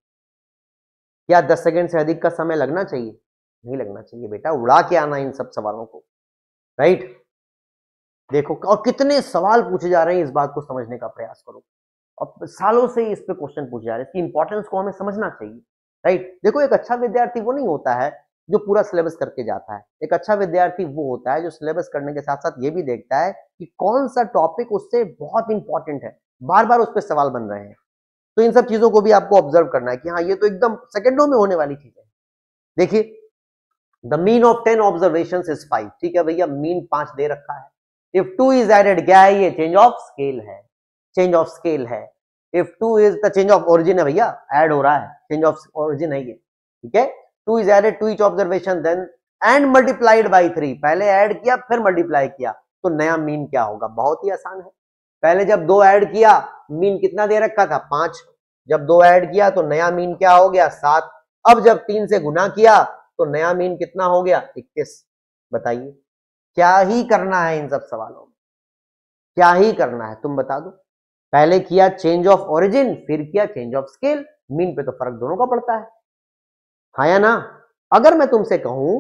क्या दस सेकेंड से अधिक का समय लगना चाहिए? नहीं लगना चाहिए, बेटा। उड़ा के आना इन सब सवालों को राइट देखो, और कितने सवाल पूछे जा रहे हैं इस बात को समझने का प्रयास करो। अब सालों से इस पे क्वेश्चन पूछे जा रहे हैं। इसकी इंपॉर्टेंस को हमें समझना चाहिए राइट देखो, एक अच्छा विद्यार्थी वो नहीं होता है जो पूरा सिलेबस करके जाता है। एक अच्छा विद्यार्थी वो होता है जो सिलेबस करने के साथ साथ ये भी देखता है कि कौन सा टॉपिक उससे बहुत इंपॉर्टेंट है। बार बार उस पर सवाल बन रहे हैं। तो इन सब चीज़ों को भी आपको ऑब्ज़र्व करना है कि हाँ ये तो एकदम सेकेंडों में होने वाली चीज़ है। देखिए the mean of ten observation is five ठीक है भैया? मीन पाँच दे रखा है। इफ़ टू इज़ एडेड क्या है ये? चेंज ऑफ़ स्केल है। चेंज ऑफ़ स्केल है। If two is the change of origin है भैया? ऐड हो रहा है। चेंज ऑफ़ ओरिजिन है ये। ठीक है? Two is added to each observation then and multiplied by three पहले ऐड किया, फिर मल्टीप्लाई किया। तो नया मीन क्या होगा? बहुत ही आसान है। पहले जब दो ऐड किया मीन कितना दे रखा था? पाँच। जब दो ऐड किया तो नया मीन क्या हो गया? सात। अब जब तीन से गुना किया तो नया मीन कितना हो गया? इक्कीस। बताइए, क्या ही करना है इन सब सवालों में? क्या ही करना है? तुम बता दो। पहले किया चेंज ऑफ़ ओरिजिन फिर किया चेंज ऑफ़ स्केल मीन पे तो फ़र्क दोनों का पड़ता है। हाँ या ना? अगर मैं तुमसे कहूँ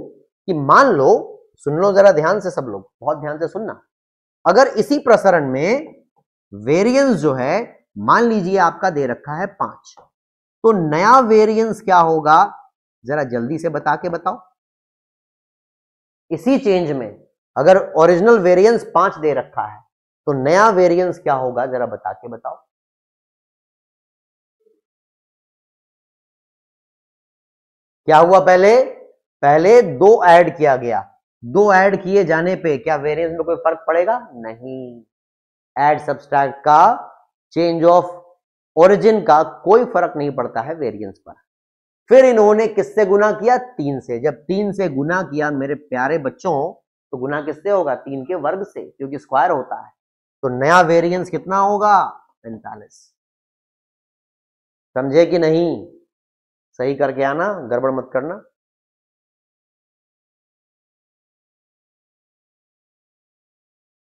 कि मान लो, सुन लो जरा ध्यान से सब लोग, बहुत ध्यान से सुनना। अगर इसी प्रसरण में वेरिएंस जो है, मान लीजिए आपका दे रखा है पाँच तो नया वेरिएंस क्या होगा? जरा जल्दी से बता के बताओ। इसी चेंज में अगर ओरिजिनल वेरिएंस पाँच दे रखा है तो नया वेरिएंस क्या होगा? जरा बता के बताओ। क्या हुआ पहले? पहले दो ऐड किया गया। दो ऐड किए जाने पे क्या वेरिएंस में कोई फ़र्क पड़ेगा? नहीं। ऐड सब्सट्रैक्ट का चेंज ऑफ़ ओरिजिन का कोई फ़र्क नहीं पड़ता है वेरिएंस पर। फिर इन्होंने किससे गुना किया? तीन से। जब तीन से गुना किया मेरे प्यारे बच्चों तो गुना किससे होगा? तीन के वर्ग से, क्योंकि स्क्वायर होता है। तो नया वेरिएंस कितना होगा? पैंतालीस। समझे कि नहीं? सही करके आना, गड़बड़ मत करना।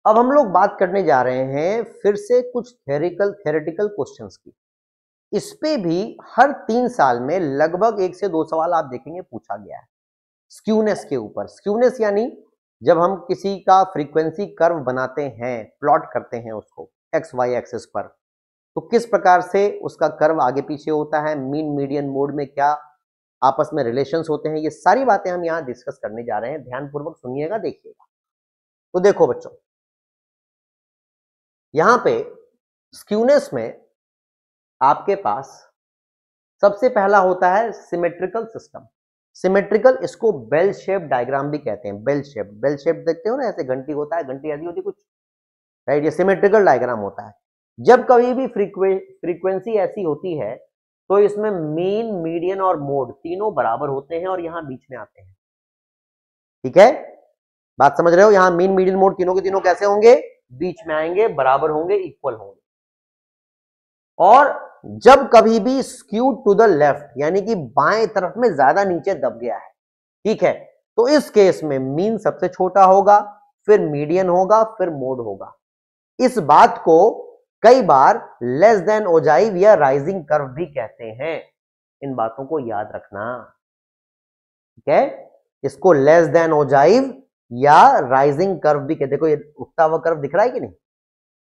अब हम लोग बात करने जा रहे हैं फिर से कुछ थेरिकल थेरेटिकल क्वेश्चंस की। इस पे भी हर तीन साल में लगभग एक से दो सवाल आप देखेंगे, पूछा गया है। स्क्यूनेस के ऊपर। स्क्यूनेस यानी जब हम किसी का फ्रीक्वेंसी कर्व बनाते हैं, प्लॉट करते हैं उसको, एक्स, वाई एक्सिस पर तो किस प्रकार से उसका कर्व आगे पीछे होता है, मीन, मीडियन मोड में क्या आपस में रिलेशंस होते हैं, ये सारी बातें हम यहाँ डिस्कस करने जा रहे हैं। ध्यानपूर्वक सुनिएगा, देखिएगा। तो देखो बच्चों, यहाँ पे स्क्यूनेस में आपके पास सबसे पहला होता है सिमेट्रिकल सिस्टम सिमेट्रिकल इसको बेल शेप डायग्राम भी कहते हैं बेल शेप बेल शेप देखते हो ना, ऐसे घंटी होता है, घंटी आदि होती कुछ राइट ये सिमेट्रिकल डायग्राम होता है। जब कभी भी फ्रीक्वेंसी ऐसी होती है तो इसमें मीन मीडियन और मोड तीनों बराबर होते हैं और यहाँ बीच में आते हैं। ठीक है? बात समझ रहे हो? यहाँ मीन मीडियन मोड तीनों के तीनों कैसे होंगे? बीच में आएँगे, बराबर होंगे इक्वल होंगे। और जब कभी भी स्क्यू टू द लेफ़्ट, यानी कि बाएँ तरफ़ में ज़्यादा नीचे दब गया है, ठीक है? तो इस केस में मीन सबसे छोटा होगा, फिर मीडियन होगा, फिर मोड होगा। इस बात को कई बार लेस देन ओजाइव या राइजिंग कर्व भी कहते हैं। इन बातों को याद रखना, ठीक है? इसको लेस देन ओजाइव या राइजिंग कर्व भी कहते देखो, ये उठता हुआ कर्व दिख रहा है कि नहीं?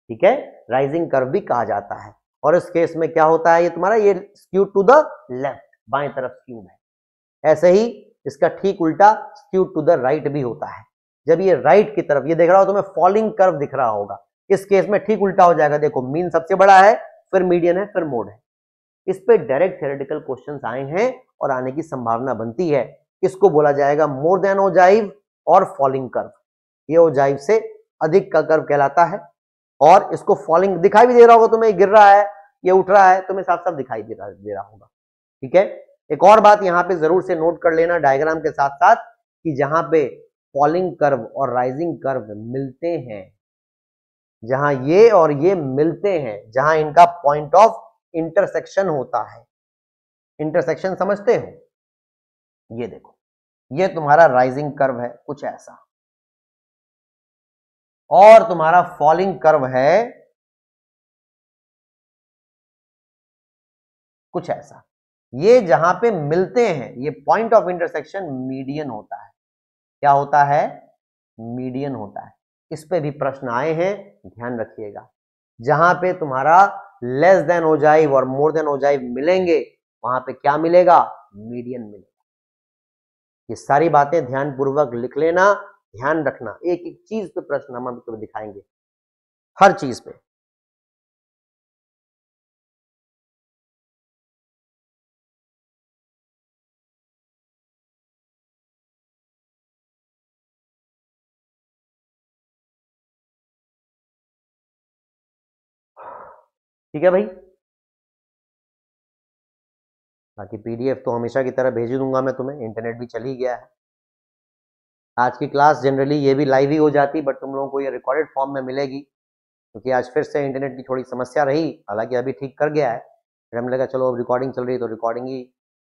ठीक है? राइजिंग कर्व भी कहा जाता है। और इस केस में क्या होता है? ये तुम्हारा, ये स्क्यू टू द लेफ़्ट, बाएँ तरफ़ स्क्यू है ऐसे ही इसका ठीक उल्टा स्क्यू टू द राइट भी होता है। जब ये राइट की तरफ़, ये देख रहा हो तुम्हें फॉलिंग कर्व दिख रहा होगा। इस केस में ठीक उल्टा हो जाएगा। देखो, मीन सबसे बड़ा है, फिर मीडियन है, फिर मोड है। इस पे डायरेक्ट थेरेटिकल क्वेश्चन आए हैं और आने की संभावना बनती है। इसको बोला जाएगा मोर देन ओजाइव और फॉलिंग कर्व। ये ओजाइव से अधिक का कर्व कहलाता है। और इसको फॉलिंग दिखाई भी दे रहा होगा, तुम्हें गिर रहा है, ये उठ रहा है, तुम्हें साफ़ साफ़ दिखाई दे रहा दे रहा होगा। ठीक है? एक और बात यहाँ पे ज़रूर से नोट कर लेना डायग्राम के साथ साथ कि जहाँ पे फॉलिंग कर्व और राइजिंग कर्व मिलते हैं, जहाँ ये और ये मिलते हैं, जहाँ इनका पॉइंट ऑफ़ इंटरसेक्शन होता है। इंटरसेक्शन समझते हो? ये देखो, ये तुम्हारा राइजिंग कर्व है, कुछ ऐसा। और तुम्हारा फॉलिंग कर्व है, कुछ ऐसा। ये जहाँ पे मिलते हैं, ये पॉइंट ऑफ़ इंटरसेक्शन मीडियन होता है। क्या होता है? मीडियन होता है। इस पे भी प्रश्न आए हैं, ध्यान रखिएगा। जहाँ पे तुम्हारा लेस देन ओजाइव और मोर देन ओजाइव मिलेंगे, वहाँ पे क्या मिलेगा? मीडियन मिलेगा। ये सारी बातें ध्यान पूर्वक लिख लेना। ध्यान रखना एक एक चीज़ पे प्रश्न हम तुम्हें दिखाएँगे, हर चीज़ पे। ठीक है भाई? बाकी पीडीएफ तो हमेशा की तरह भेज दूँगा मैं तुम्हें, इंटरनेट भी चल ही गया है। आज की क्लास जनरली ये भी लाइव ही हो जाती बट तुम लोगों को ये रिकॉर्डेड फॉर्म में मिलेगी। क्योंकि आज फिर से इंटरनेट की थोड़ी समस्या रही, हालाँकि अभी ठीक कर गया है। फिर हमें लगा, चलो अब रिकॉर्डिंग चल रही है तो रिकॉर्डिंग ही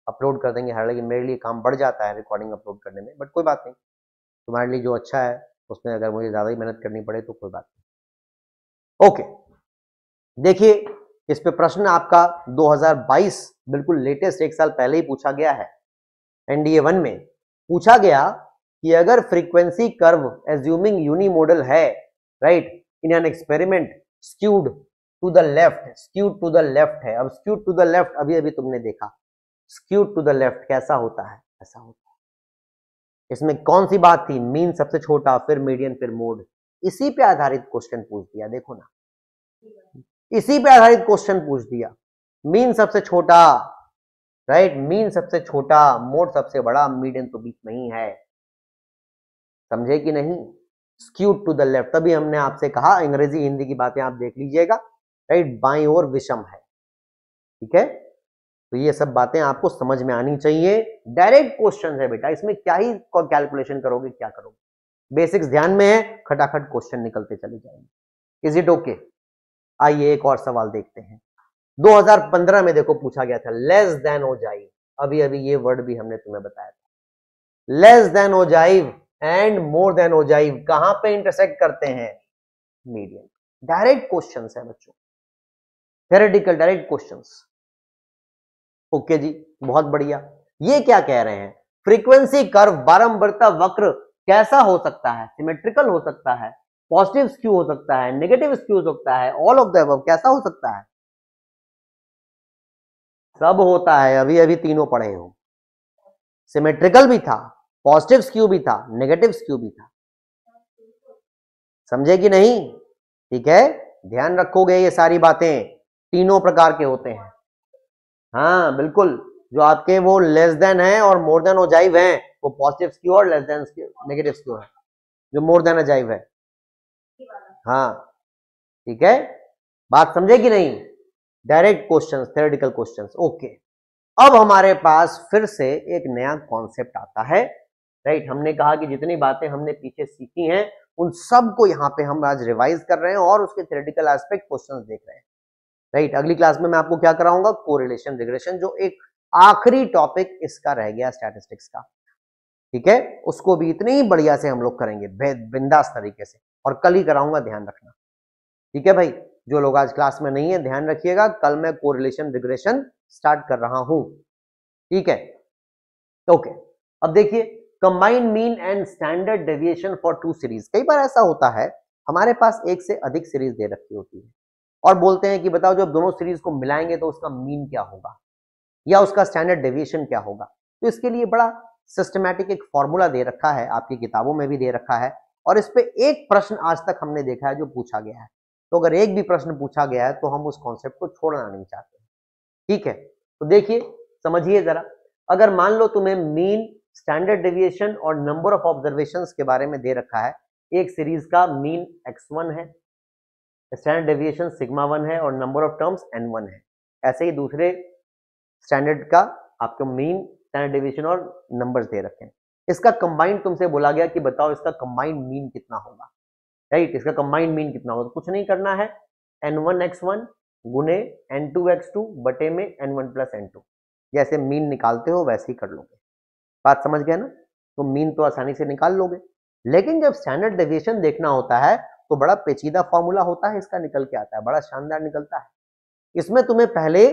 अपलोड कर देंगे। हालाँकि मेरे लिए काम बढ़ जाता है रिकॉर्डिंग अपलोड करने में बट कोई बात नहीं। तुम्हारे लिए जो अच्छा है, उसमें अगर मुझे ज़्यादा ही मेहनत करनी पड़े तो कोई बात नहीं। ओके देखिए, इस पे प्रश्न आपका 2022 बिल्कुल लेटेस्ट एक साल पहले ही पूछा गया है। एनडीए वन में पूछा गया कि अगर frequency curve assuming unimodal है right in an experiment skewed to the left skewed to the left है। अब स्क्यूड टू द लेफ़्ट अभी अभी तुमने देखा। स्क्यूड टू द लेफ़्ट कैसा होता है? ऐसा होता है। इसमें कौन सी बात थी? मीन सबसे छोटा, फिर मीडियन फिर मोड इसी पे आधारित क्वेश्चन पूछ दिया। देखो ना। इसी पे आधारित क्वेश्चन पूछ दिया। मीन सबसे छोटा राइट मीन सबसे छोटा मोड सबसे बड़ा मीडियन तो बीच में ही है। समझे कि नहीं? स्क्यूड टू द लेफ़्ट तभी हमने आपसे कहा, अंग्रेज़ी हिंदी की बातें आप देख लीजिएगा। राइट बाई और विषम है। ठीक है? तो ये सब बातें आपको समझ में आनी चाहिए। डायरेक्ट क्वेश्चन है बेटा। इसमें क्या ही कैलकुलेशन करोगे, क्या करोगे? बेसिक्स ध्यान में है, खटाखट क्वेश्चन निकलते चले जाएँगे। इज़ इट ओके आइए एक और सवाल देखते हैं। 2015 में देखो, पूछा गया था लेस देन ओजाइव अभी अभी ये वर्ड भी हमने तुम्हें बताया था। Less than ogive and more than ogive कहाँ पे इंटरसेक्ट करते हैं? मीडियम डायरेक्ट क्वेश्चन है बच्चों। थेरेटिकल डायरेक्ट क्वेश्चन ओके जी, बहुत बढ़िया। ये क्या कह रहे हैं? फ्रीक्वेंसी कर्व बारंबारता वक्र कैसा हो सकता है? सिमेट्रिकल हो सकता है। पॉजिटिव स्क्यू हो सकता है। नेगेटिव स्क्यू हो सकता है। ऑल ऑफ़ द अब कैसा हो सकता है? सब होता है। अभी अभी तीनों पढ़े हो। सिमेट्रिकल भी था। पॉजिटिव स्क्यू भी था नेगेटिव स्क्यू भी था? समझे कि नहीं? ठीक है? ध्यान रखोगे ये सारी बातें। तीनों प्रकार के होते हैं। हाँ बिल्कुल। जो आपके वो लेस देन है और मोर देन अजाइव है, वो पॉजिटिव स्क्यू और लेस देन नेगेटिव स्क्यू है। जो मोर देन अजाइव है। हाँ। ठीक है? बात समझे कि नहीं? Direct question theoretical question okay अब हमारे पास फिर से एक नया कॉन्सेप्ट आता है। राइट हमने कहा कि जितनी बातें हमने पीछे सीखी हैं, उन सबको यहाँ पे हम आज रिवाइज कर रहे हैं और उसके थेरेटिकल एस्पेक्ट क्वेश्चंस देख रहे हैं। राइट अगली क्लास में मैं आपको क्या कराऊँगा? कोरिलेशन रिग्रेशन जो एक आखिरी टॉपिक इसका रह गया स्टैटिस्टिक्स का। ठीक है? उसको भी इतनी ही बढ़िया से हम लोग करेंगे बिंदास तरीके से। और कल ही कराऊँगा, ध्यान रखना। ठीक है भाई? जो लोग आज क्लास में नहीं है, ध्यान रखिएगा, कल मैं कोरिलेशन रिग्रेशन स्टार्ट कर रहा हूँ। ठीक है? ओके अब देखिए combined mean and standard deviation for two series कई बार ऐसा होता है, हमारे पास एक से अधिक सीरीज़ दे रखी होती है। और बोलते हैं कि बताओ, जब दोनों सीरीज़ को मिलाएँगे तो उसका मीन क्या होगा? या उसका स्टैंडर्ड डेविएशन क्या होगा? तो इसके लिए बड़ा सिस्टमैटिक एक फॉर्मूला दे रखा है, आपकी किताबों में भी दे रखा है। और इस पर एक प्रश्न आज तक हमने देखा है जो पूछा गया है। तो अगर एक भी प्रश्न पूछा गया है तो हम उस कॉन्सेप्ट को छोड़ना नहीं चाहते। ठीक है? तो देखिए, समझिए जरा। अगर मान लो तुम्हें मीन स्टैंडर्ड डेविएशन और नंबर ऑफ़ ऑब्जर्वेशन के बारे में दे रखा है। एक सीरीज़ का मीन एक्स वन है स्टैंडर्ड डेविएशन सिग्मा वन है और number of terms n one है। ऐसे ही दूसरे स्टैंडर्ड का आपको मीन स्टैंडर्ड डेविएशन और नंबर्स दे रखे हैं। इसका कंबाइंड तुमसे बोला गया कि बताओ इसका कंबाइंड मीन कितना होगा। राइट इसका कंबाइंड मीन कितना होगा? तो कुछ नहीं करना है। एन वन एक्स वन गुने एन टू एक्स टू बटे में n one plus n two जैसे मीन निकालते हो, वैसे ही कर लोगे। बात समझ गए ना? तो मीन तो आसानी से निकाल लोगे। लेकिन जब स्टैंडर्ड डेविएशन देखना होता है तो बड़ा पेचीदा फॉर्मूला होता है, इसका निकल के आता है, बड़ा शानदार निकलता है। इसमें तुम्हें पहले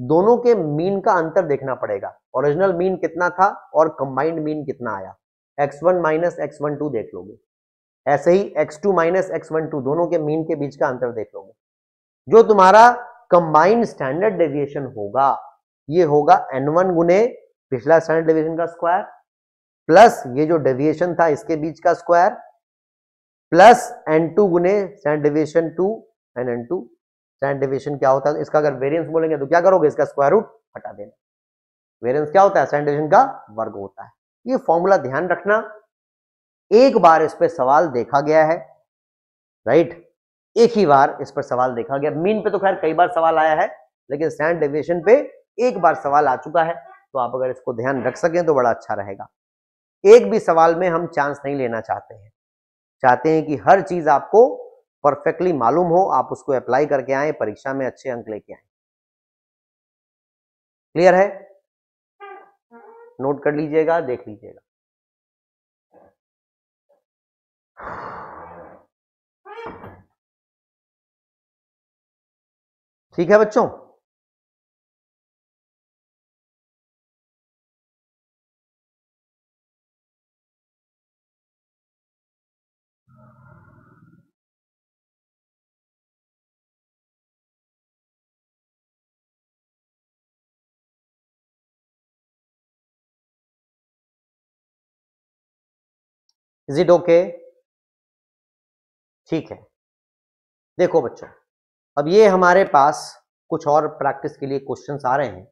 दोनों के मीन का अंतर देखना पड़ेगा। ओरिजिनल मीन कितना था और कंबाइंड मीन कितना आया। X1 one minus x one two देख लोगे। ऐसे ही x2 two minus x one two दोनों के मीन के बीच का अंतर देख लोगे। जो तुम्हारा कंबाइंड स्टैंडर्ड डेविएशन होगा, ये होगा n1 वन गुने पिछला स्टैंडर्ड डेविएशन का स्क्वायर प्लस ये जो डेविएशन था इसके बीच का स्क्वायर प्लस n2 गुने standard deviation two n n two standard deviation क्या होता है? इसका अगर वेरिएंस बोलेंगे तो क्या करोगे? इसका स्क्वायर रूट हटा देना। वेरिएंस क्या होता है? स्टैंडर्ड डेविएशन का वर्ग होता है। ये फॉर्मूला ध्यान रखना। एक बार इस पर सवाल देखा गया है राइट एक ही बार इस पर सवाल देखा गया। मीन पे तो खैर कई बार सवाल आया है, लेकिन स्टैंड डेविएशन पे एक बार सवाल आ चुका है। तो आप अगर इसको ध्यान रख सकें तो बड़ा अच्छा रहेगा। एक भी सवाल में हम चांस नहीं लेना चाहते हैं। चाहते हैं कि हर चीज़ आपको परफेक्टली मालूम हो, आप उसको अप्लाई करके आए, परीक्षा में अच्छे अंक लेके आए। क्लियर है? नोट कर लीजिएगा, देख लीजिएगा। ठीक है बच्चों? इज़ इट ओके ठीक है। देखो बच्चों, अब ये हमारे पास कुछ और प्रैक्टिस के लिए क्वेश्चंस आ रहे हैं।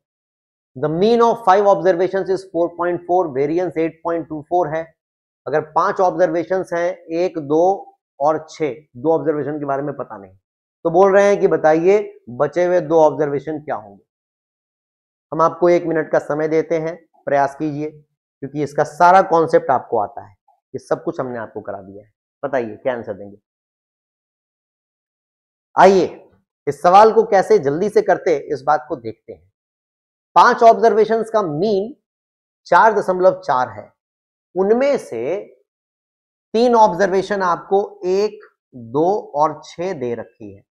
The mean of five observation is 4.4 variance 8.24 है। अगर पाँच ऑब्जर्वेशन हैं, एक, दो और छह, दो ऑब्जर्वेशन के बारे में पता नहीं। तो बोल रहे हैं कि बताइए, बचे हुए दो ऑब्जर्वेशन क्या होंगे? हम आपको एक मिनट का समय देते हैं, प्रयास कीजिए, क्योंकि इसका सारा कॉन्सेप्ट आपको आता है। ये सब कुछ हमने आपको करा दिया है। बताइए, क्या आंसर देंगे? आइए, इस सवाल को कैसे जल्दी से करते इस बात को देखते हैं। पाँच ऑब्जर्वेशंस का मीन चार दशमलव चार है। उनमें से तीन ऑब्जर्वेशन आपको एक, दो और छ दे रखी है।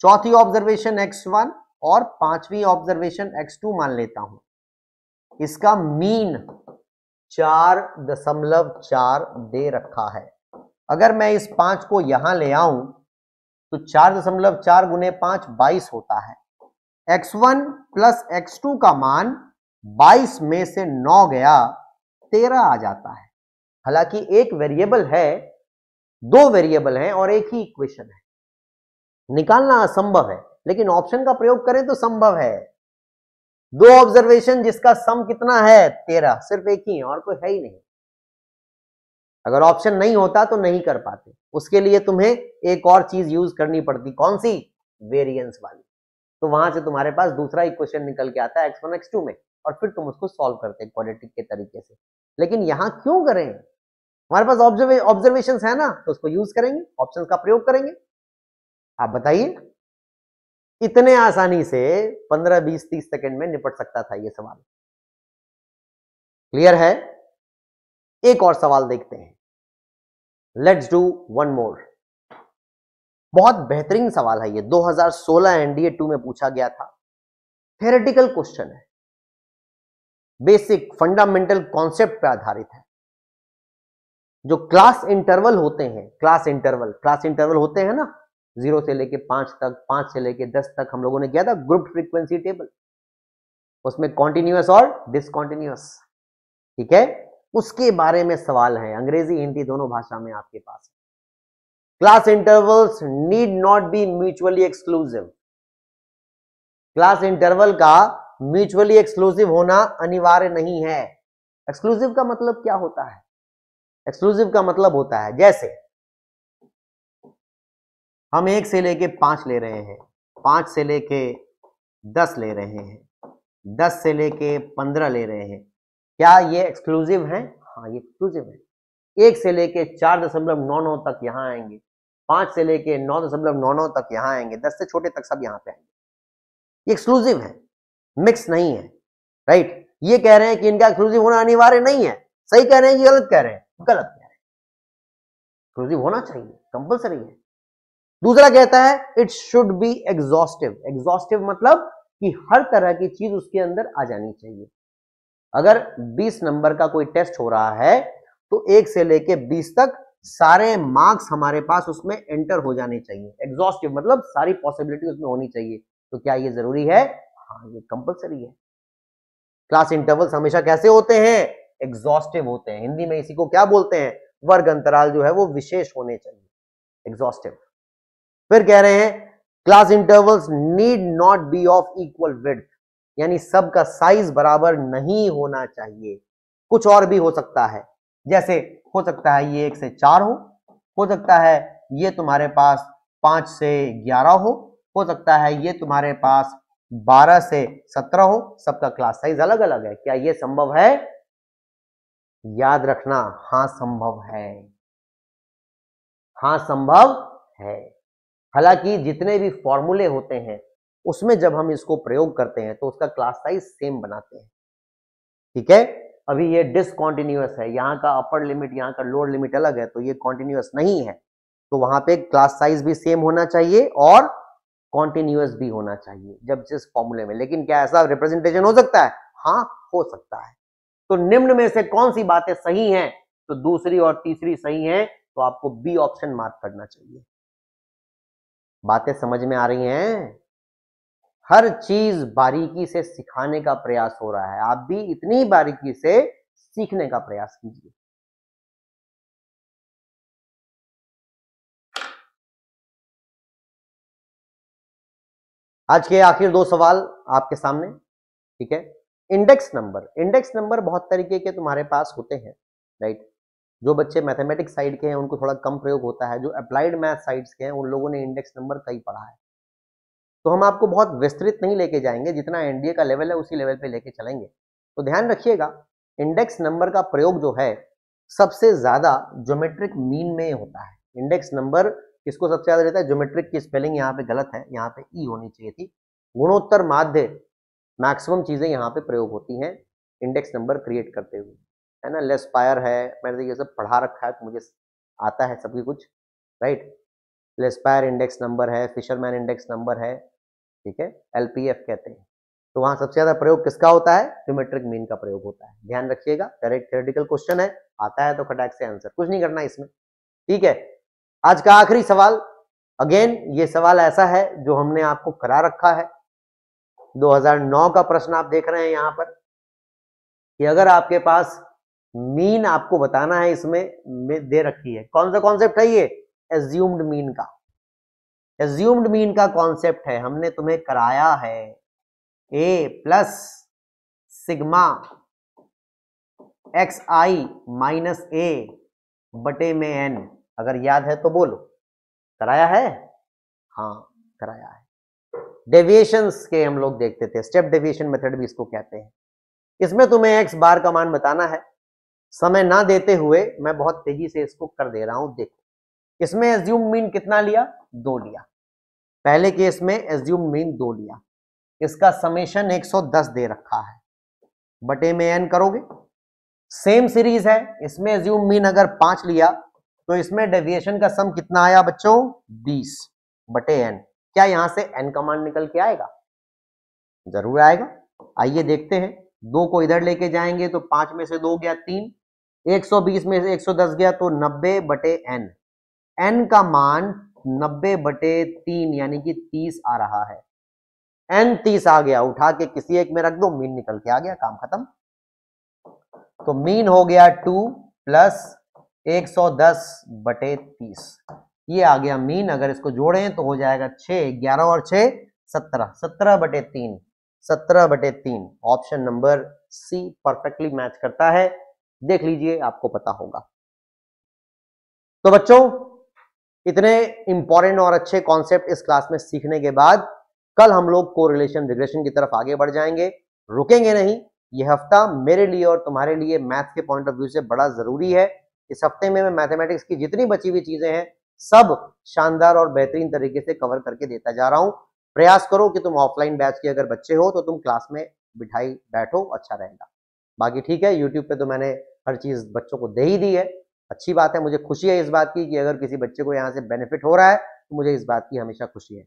चौथी ऑब्जर्वेशन एक्स वन और पांचवी ऑब्जर्वेशन एक्स टू मान लेता हूँ। इसका मीन चार दशमलव चार दे रखा है। अगर मैं इस पाँच को यहाँ ले आऊँ तो चार दशमलव चार गुने पाँच बाईस होता है। X one plus x two का मान बाईस में से नौ गया, तेरह आ जाता है। हालाँकि एक वेरिएबल है, दो वेरिएबल हैं और एक ही इक्वेशन है। निकालना असंभव है, लेकिन ऑप्शन का प्रयोग करें तो संभव है। दो ऑब्जर्वेशन जिसका सम कितना है? तेरह। सिर्फ़ एक ही, और कोई है ही नहीं। अगर ऑप्शन नहीं होता तो नहीं कर पाते। उसके लिए तुम्हें एक और चीज़ यूज़ करनी पड़ती। कौन सी? वेरिएंस वाली। तो वहाँ से तुम्हारे पास दूसरा इक्वेशन निकल के आता है एक्स वन एक्स टू में, और फिर तुम उसको सॉल्व करते क्वाड्रेटिक के तरीके से। लेकिन यहाँ क्यों करें? हमारे पास ऑब्जर्वेशन है ना तो उसको यूज़ करेंगे ऑप्शन का प्रयोग करेंगे। आप बताइए। इतने आसानी से 15 20 30 सेकंड में निपट सकता था ये सवाल। क्लियर है? एक और सवाल देखते हैं। लेट्स डू वन मोर बहुत बेहतरीन सवाल है ये। 2016 एनडीए 2 में पूछा गया था। थेरेटिकल क्वेश्चन है। बेसिक फंडामेंटल कॉन्सेप्ट पर आधारित है। जो क्लास इंटरवल होते हैं क्लास इंटरवल क्लास इंटरवल होते हैं ना? ज़ीरो से लेके पाँच तक, पाँच से लेके दस तक हम लोगों ने किया था ग्रुप फ्रीक्वेंसी टेबल। उसमें कॉन्टिन्यूस और डिसकॉन्टिन्यूस ठीक है? उसके बारे में सवाल है। अंग्रेज़ी, हिंदी दोनों भाषा में आपके पास class intervals need not be mutually exclusive class interval का म्यूचुअली एक्सक्लूसिव होना अनिवार्य नहीं है। एक्सक्लूसिव का मतलब क्या होता है? एक्सक्लूसिव का मतलब होता है, जैसे हम एक से लेके पाँच ले रहे हैं। पाँच से लेके दस ले रहे हैं। दस से लेके पंद्रह ले रहे हैं। क्या ये एक्सक्लूसिव है? हाँ ये एक्सक्लूसिव है। एक से लेके चार दशमलव नौ नौ तक यहाँ आएँगे। पाँच से लेके नौ दशमलव नौ नौ तक यहाँ आएँगे। दस से छोटे तक सब यहाँ पे आएँगे। ये एक्सक्लूसिव है। मिक्स नहीं है। राइट ये कह रहे हैं कि इनका एक्सक्लूसिव होना अनिवार्य नहीं है। सही कह रहे हैं कि गलत कह रहे हैं? गलत कह रहे हैं। एक्सक्लूसिव होना चाहिए। कंपल्सरी है। दूसरा कहता है it should be exhaustive exhaustive मतलब कि हर तरह की चीज़ उसके अंदर आ जानी चाहिए। अगर 20 नंबर का कोई टेस्ट हो रहा है तो एक से लेके 20 तक सारे मार्क्स हमारे पास उसमें एंटर हो जाने चाहिए। एग्जॉस्टिव मतलब सारी पॉसिबिलिटी उसमें होनी चाहिए। तो क्या ये ज़रूरी है? हाँ ये कंपलसरी है। क्लास इंटरवल्स हमेशा कैसे होते हैं? एग्जॉस्टिव होते हैं। हिंदी में इसी को क्या बोलते हैं? वर्ग अंतराल जो है वो विशेष होने चाहिए। एग्जॉस्टिव फिर कह रहे हैं class intervals need not be of equal width यानी सबका साइज़ बराबर नहीं होना चाहिए। कुछ और भी हो सकता है। जैसे, हो सकता है ये एक से चार हो हो सकता है ये तुम्हारे पास पाँच से ग्यारह हो हो सकता है ये तुम्हारे पास बारह से सत्रह हो, सबका क्लास साइज़ अलग अलग है। क्या ये संभव है? याद रखना हाँ संभव है। हाँ संभव है। हालाँकि जितने भी फॉर्मूले होते हैं, उसमें जब हम इसको प्रयोग करते हैं तो उसका क्लास साइज़ सेम बनाते हैं। ठीक है? अभी ये डिसकॉन्टिन्यूस है, यहाँ का अपर लिमिट यहाँ का लोअर लिमिट अलग है तो ये कॉन्टिन्यूस नहीं है। तो वहाँ पे क्लास साइज़ भी सेम होना चाहिए और कॉन्टिन्यूस भी होना चाहिए, जब जिस फॉर्मूले में। लेकिन क्या ऐसा रिप्रेजेंटेशन हो सकता है? हाँ हो सकता है। तो निम्न में से कौन सी बातें सही हैं? तो दूसरी और तीसरी सही हैं तो आपको बी ऑप्शन मार्क करना चाहिए। बातें समझ में आ रही हैं? हर चीज़ बारीकी से सिखाने का प्रयास हो रहा है। आप भी इतनी बारीकी से सीखने का प्रयास कीजिए। आज के आखिर दो सवाल आपके सामने, ठीक है? Index number. इंडेक्स नंबर बहुत तरीके के तुम्हारे पास होते हैं, राइट? जो बच्चे मैथमेटिक्स साइड के हैं, उनको थोड़ा कम प्रयोग होता है, जो अप्लाइड मैथ साइड्स के हैं, उन लोगों ने इंडेक्स नंबर कई पढ़ा है। तो हम आपको बहुत विस्तृत नहीं लेके जाएँगे, जितना एनडीए का लेवल है, उसी लेवल पे लेके चलेंगे। तो ध्यान रखिएगा इंडेक्स नंबर का प्रयोग जो है, सबसे ज़्यादा ज्योमेट्रिक मीन में होता है। इंडेक्स नंबर किसको सबसे ज़्यादा रहता है? ज्योमेट्रिक की स्पेलिंग यहाँ पे गलत है, यहाँ पे ई होनी चाहिए थी। गुणोत्तर माध्य मैक्सिमम चीज़ें यहाँ पे प्रयोग होती हैं इंडेक्स नंबर क्रिएट करते हुए। है ना लेस पायर है, मैंने ये सब पढ़ा रखा है तो मुझे आता है सभी कुछ राइट लेस्पायर इंडेक्स नंबर है फिशरमैन इंडेक्स नंबर है, ठीक है? एलपीएफ कहते हैं। तो वहाँ सबसे ज़्यादा प्रयोग किसका होता है? ज्योमेट्रिक मीन का प्रयोग होता है। ध्यान रखिएगा करेक्ट थेरेटिकल क्वेश्चन है, आता है तो खटाक से आंसर कुछ नहीं करना इसमें, ठीक है? आज का आखिरी सवाल अगेन ये सवाल ऐसा है जो हमने आपको करा रखा है। 2009 का प्रश्न आप देख रहे हैं यहाँ पर, कि अगर आपके पास मीन आपको बताना है इसमें दे रखी है। कौन सा कॉन्सेप्ट है ये? एज्यूम्ड मीन का। एज्यूम्ड मीन का कॉन्सेप्ट है। हमने तुम्हें कराया है। A plus sigma x i minus a बटे में एन अगर याद है तो बोलो। कराया है? हाँ कराया है। डेविएशंस के हम लोग देखते थे। स्टेप डेविएशन मेथड भी इसको कहते हैं। इसमें तुम्हें एक्स बार का मान बताना है। समय ना देते हुए मैं बहुत तेज़ी से इसको कर दे रहा हूँ, देखो। इसमें एज्यूम मीन कितना लिया? दो लिया। पहले केस में एज्यूम मीन दो लिया। इसका समेशन 110 दे रखा है। बटे में एन करोगे? सेम सीरीज़ है। इसमें एज्यूम मीन अगर पाँच लिया तो इसमें डेविएशन का सम कितना आया बच्चों? 20 बटे एन क्या यहाँ से एन कमांड निकल के आएगा? ज़रूर आएगा। आइए देखते हैं। दो को इधर लेके जाएँगे तो पाँच में से दो गया तीन। 120 में से 110 गया तो 90 बटे एन। एन का मान 90 बटे तीन, यानी कि 30 आ रहा है। एन 30 आ गया, उठा के किसी एक में रख दो, मीन निकल के आ गया, काम खत्म। तो मीन हो गया टू प्लस 110 बटे 30 ये आ गया मीन, अगर इसको जोड़ें तो हो जाएगा 6 11 और 6 17 17 बटे तीन 17 बटे तीन। Option number C, perfectly match करता है। देख लीजिए, आपको पता होगा। तो बच्चों, इतने इंपॉर्टेंट और अच्छे कॉन्सेप्ट इस क्लास में सीखने के बाद, कल हम लोग को रिलेशन रिग्रेशन की तरफ़ आगे बढ़ जाएँगे। रुकेंगे नहीं, यह हफ़्ता मेरे लिए और तुम्हारे लिए मैथ के पॉइंट ऑफ़ व्यू से बड़ा ज़रूरी है। इस हफ़्ते में मैं मैथमेटिक्स की जितनी बची हुई चीज़ें हैं, सब शानदार और बेहतरीन तरीके से कवर करके देता जा रहा हूँ। प्रयास करो कि तुम ऑफलाइन बैच के अगर बच्चे हो तो तुम क्लास में बिठाई बैठो अच्छा रहेगा। बाकी ठीक है यूट्यूब पे तो मैंने हर चीज़ बच्चों को दे ही दी है। अच्छी बात है, मुझे खुशी है इस बात की कि अगर किसी बच्चे को यहाँ से बेनिफिट हो रहा है तो मुझे इस बात की हमेशा खुशी है।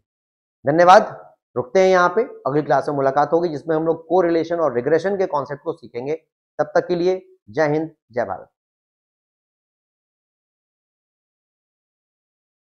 धन्यवाद। रुकते हैं यहाँ पे। अगली क्लास में मुलाकात होगी, जिसमें हम लोग को रिलेशन और रिग्रेशन के कॉन्सेप्ट को सीखेंगे। तब तक के लिए जय हिंद, जय भारत।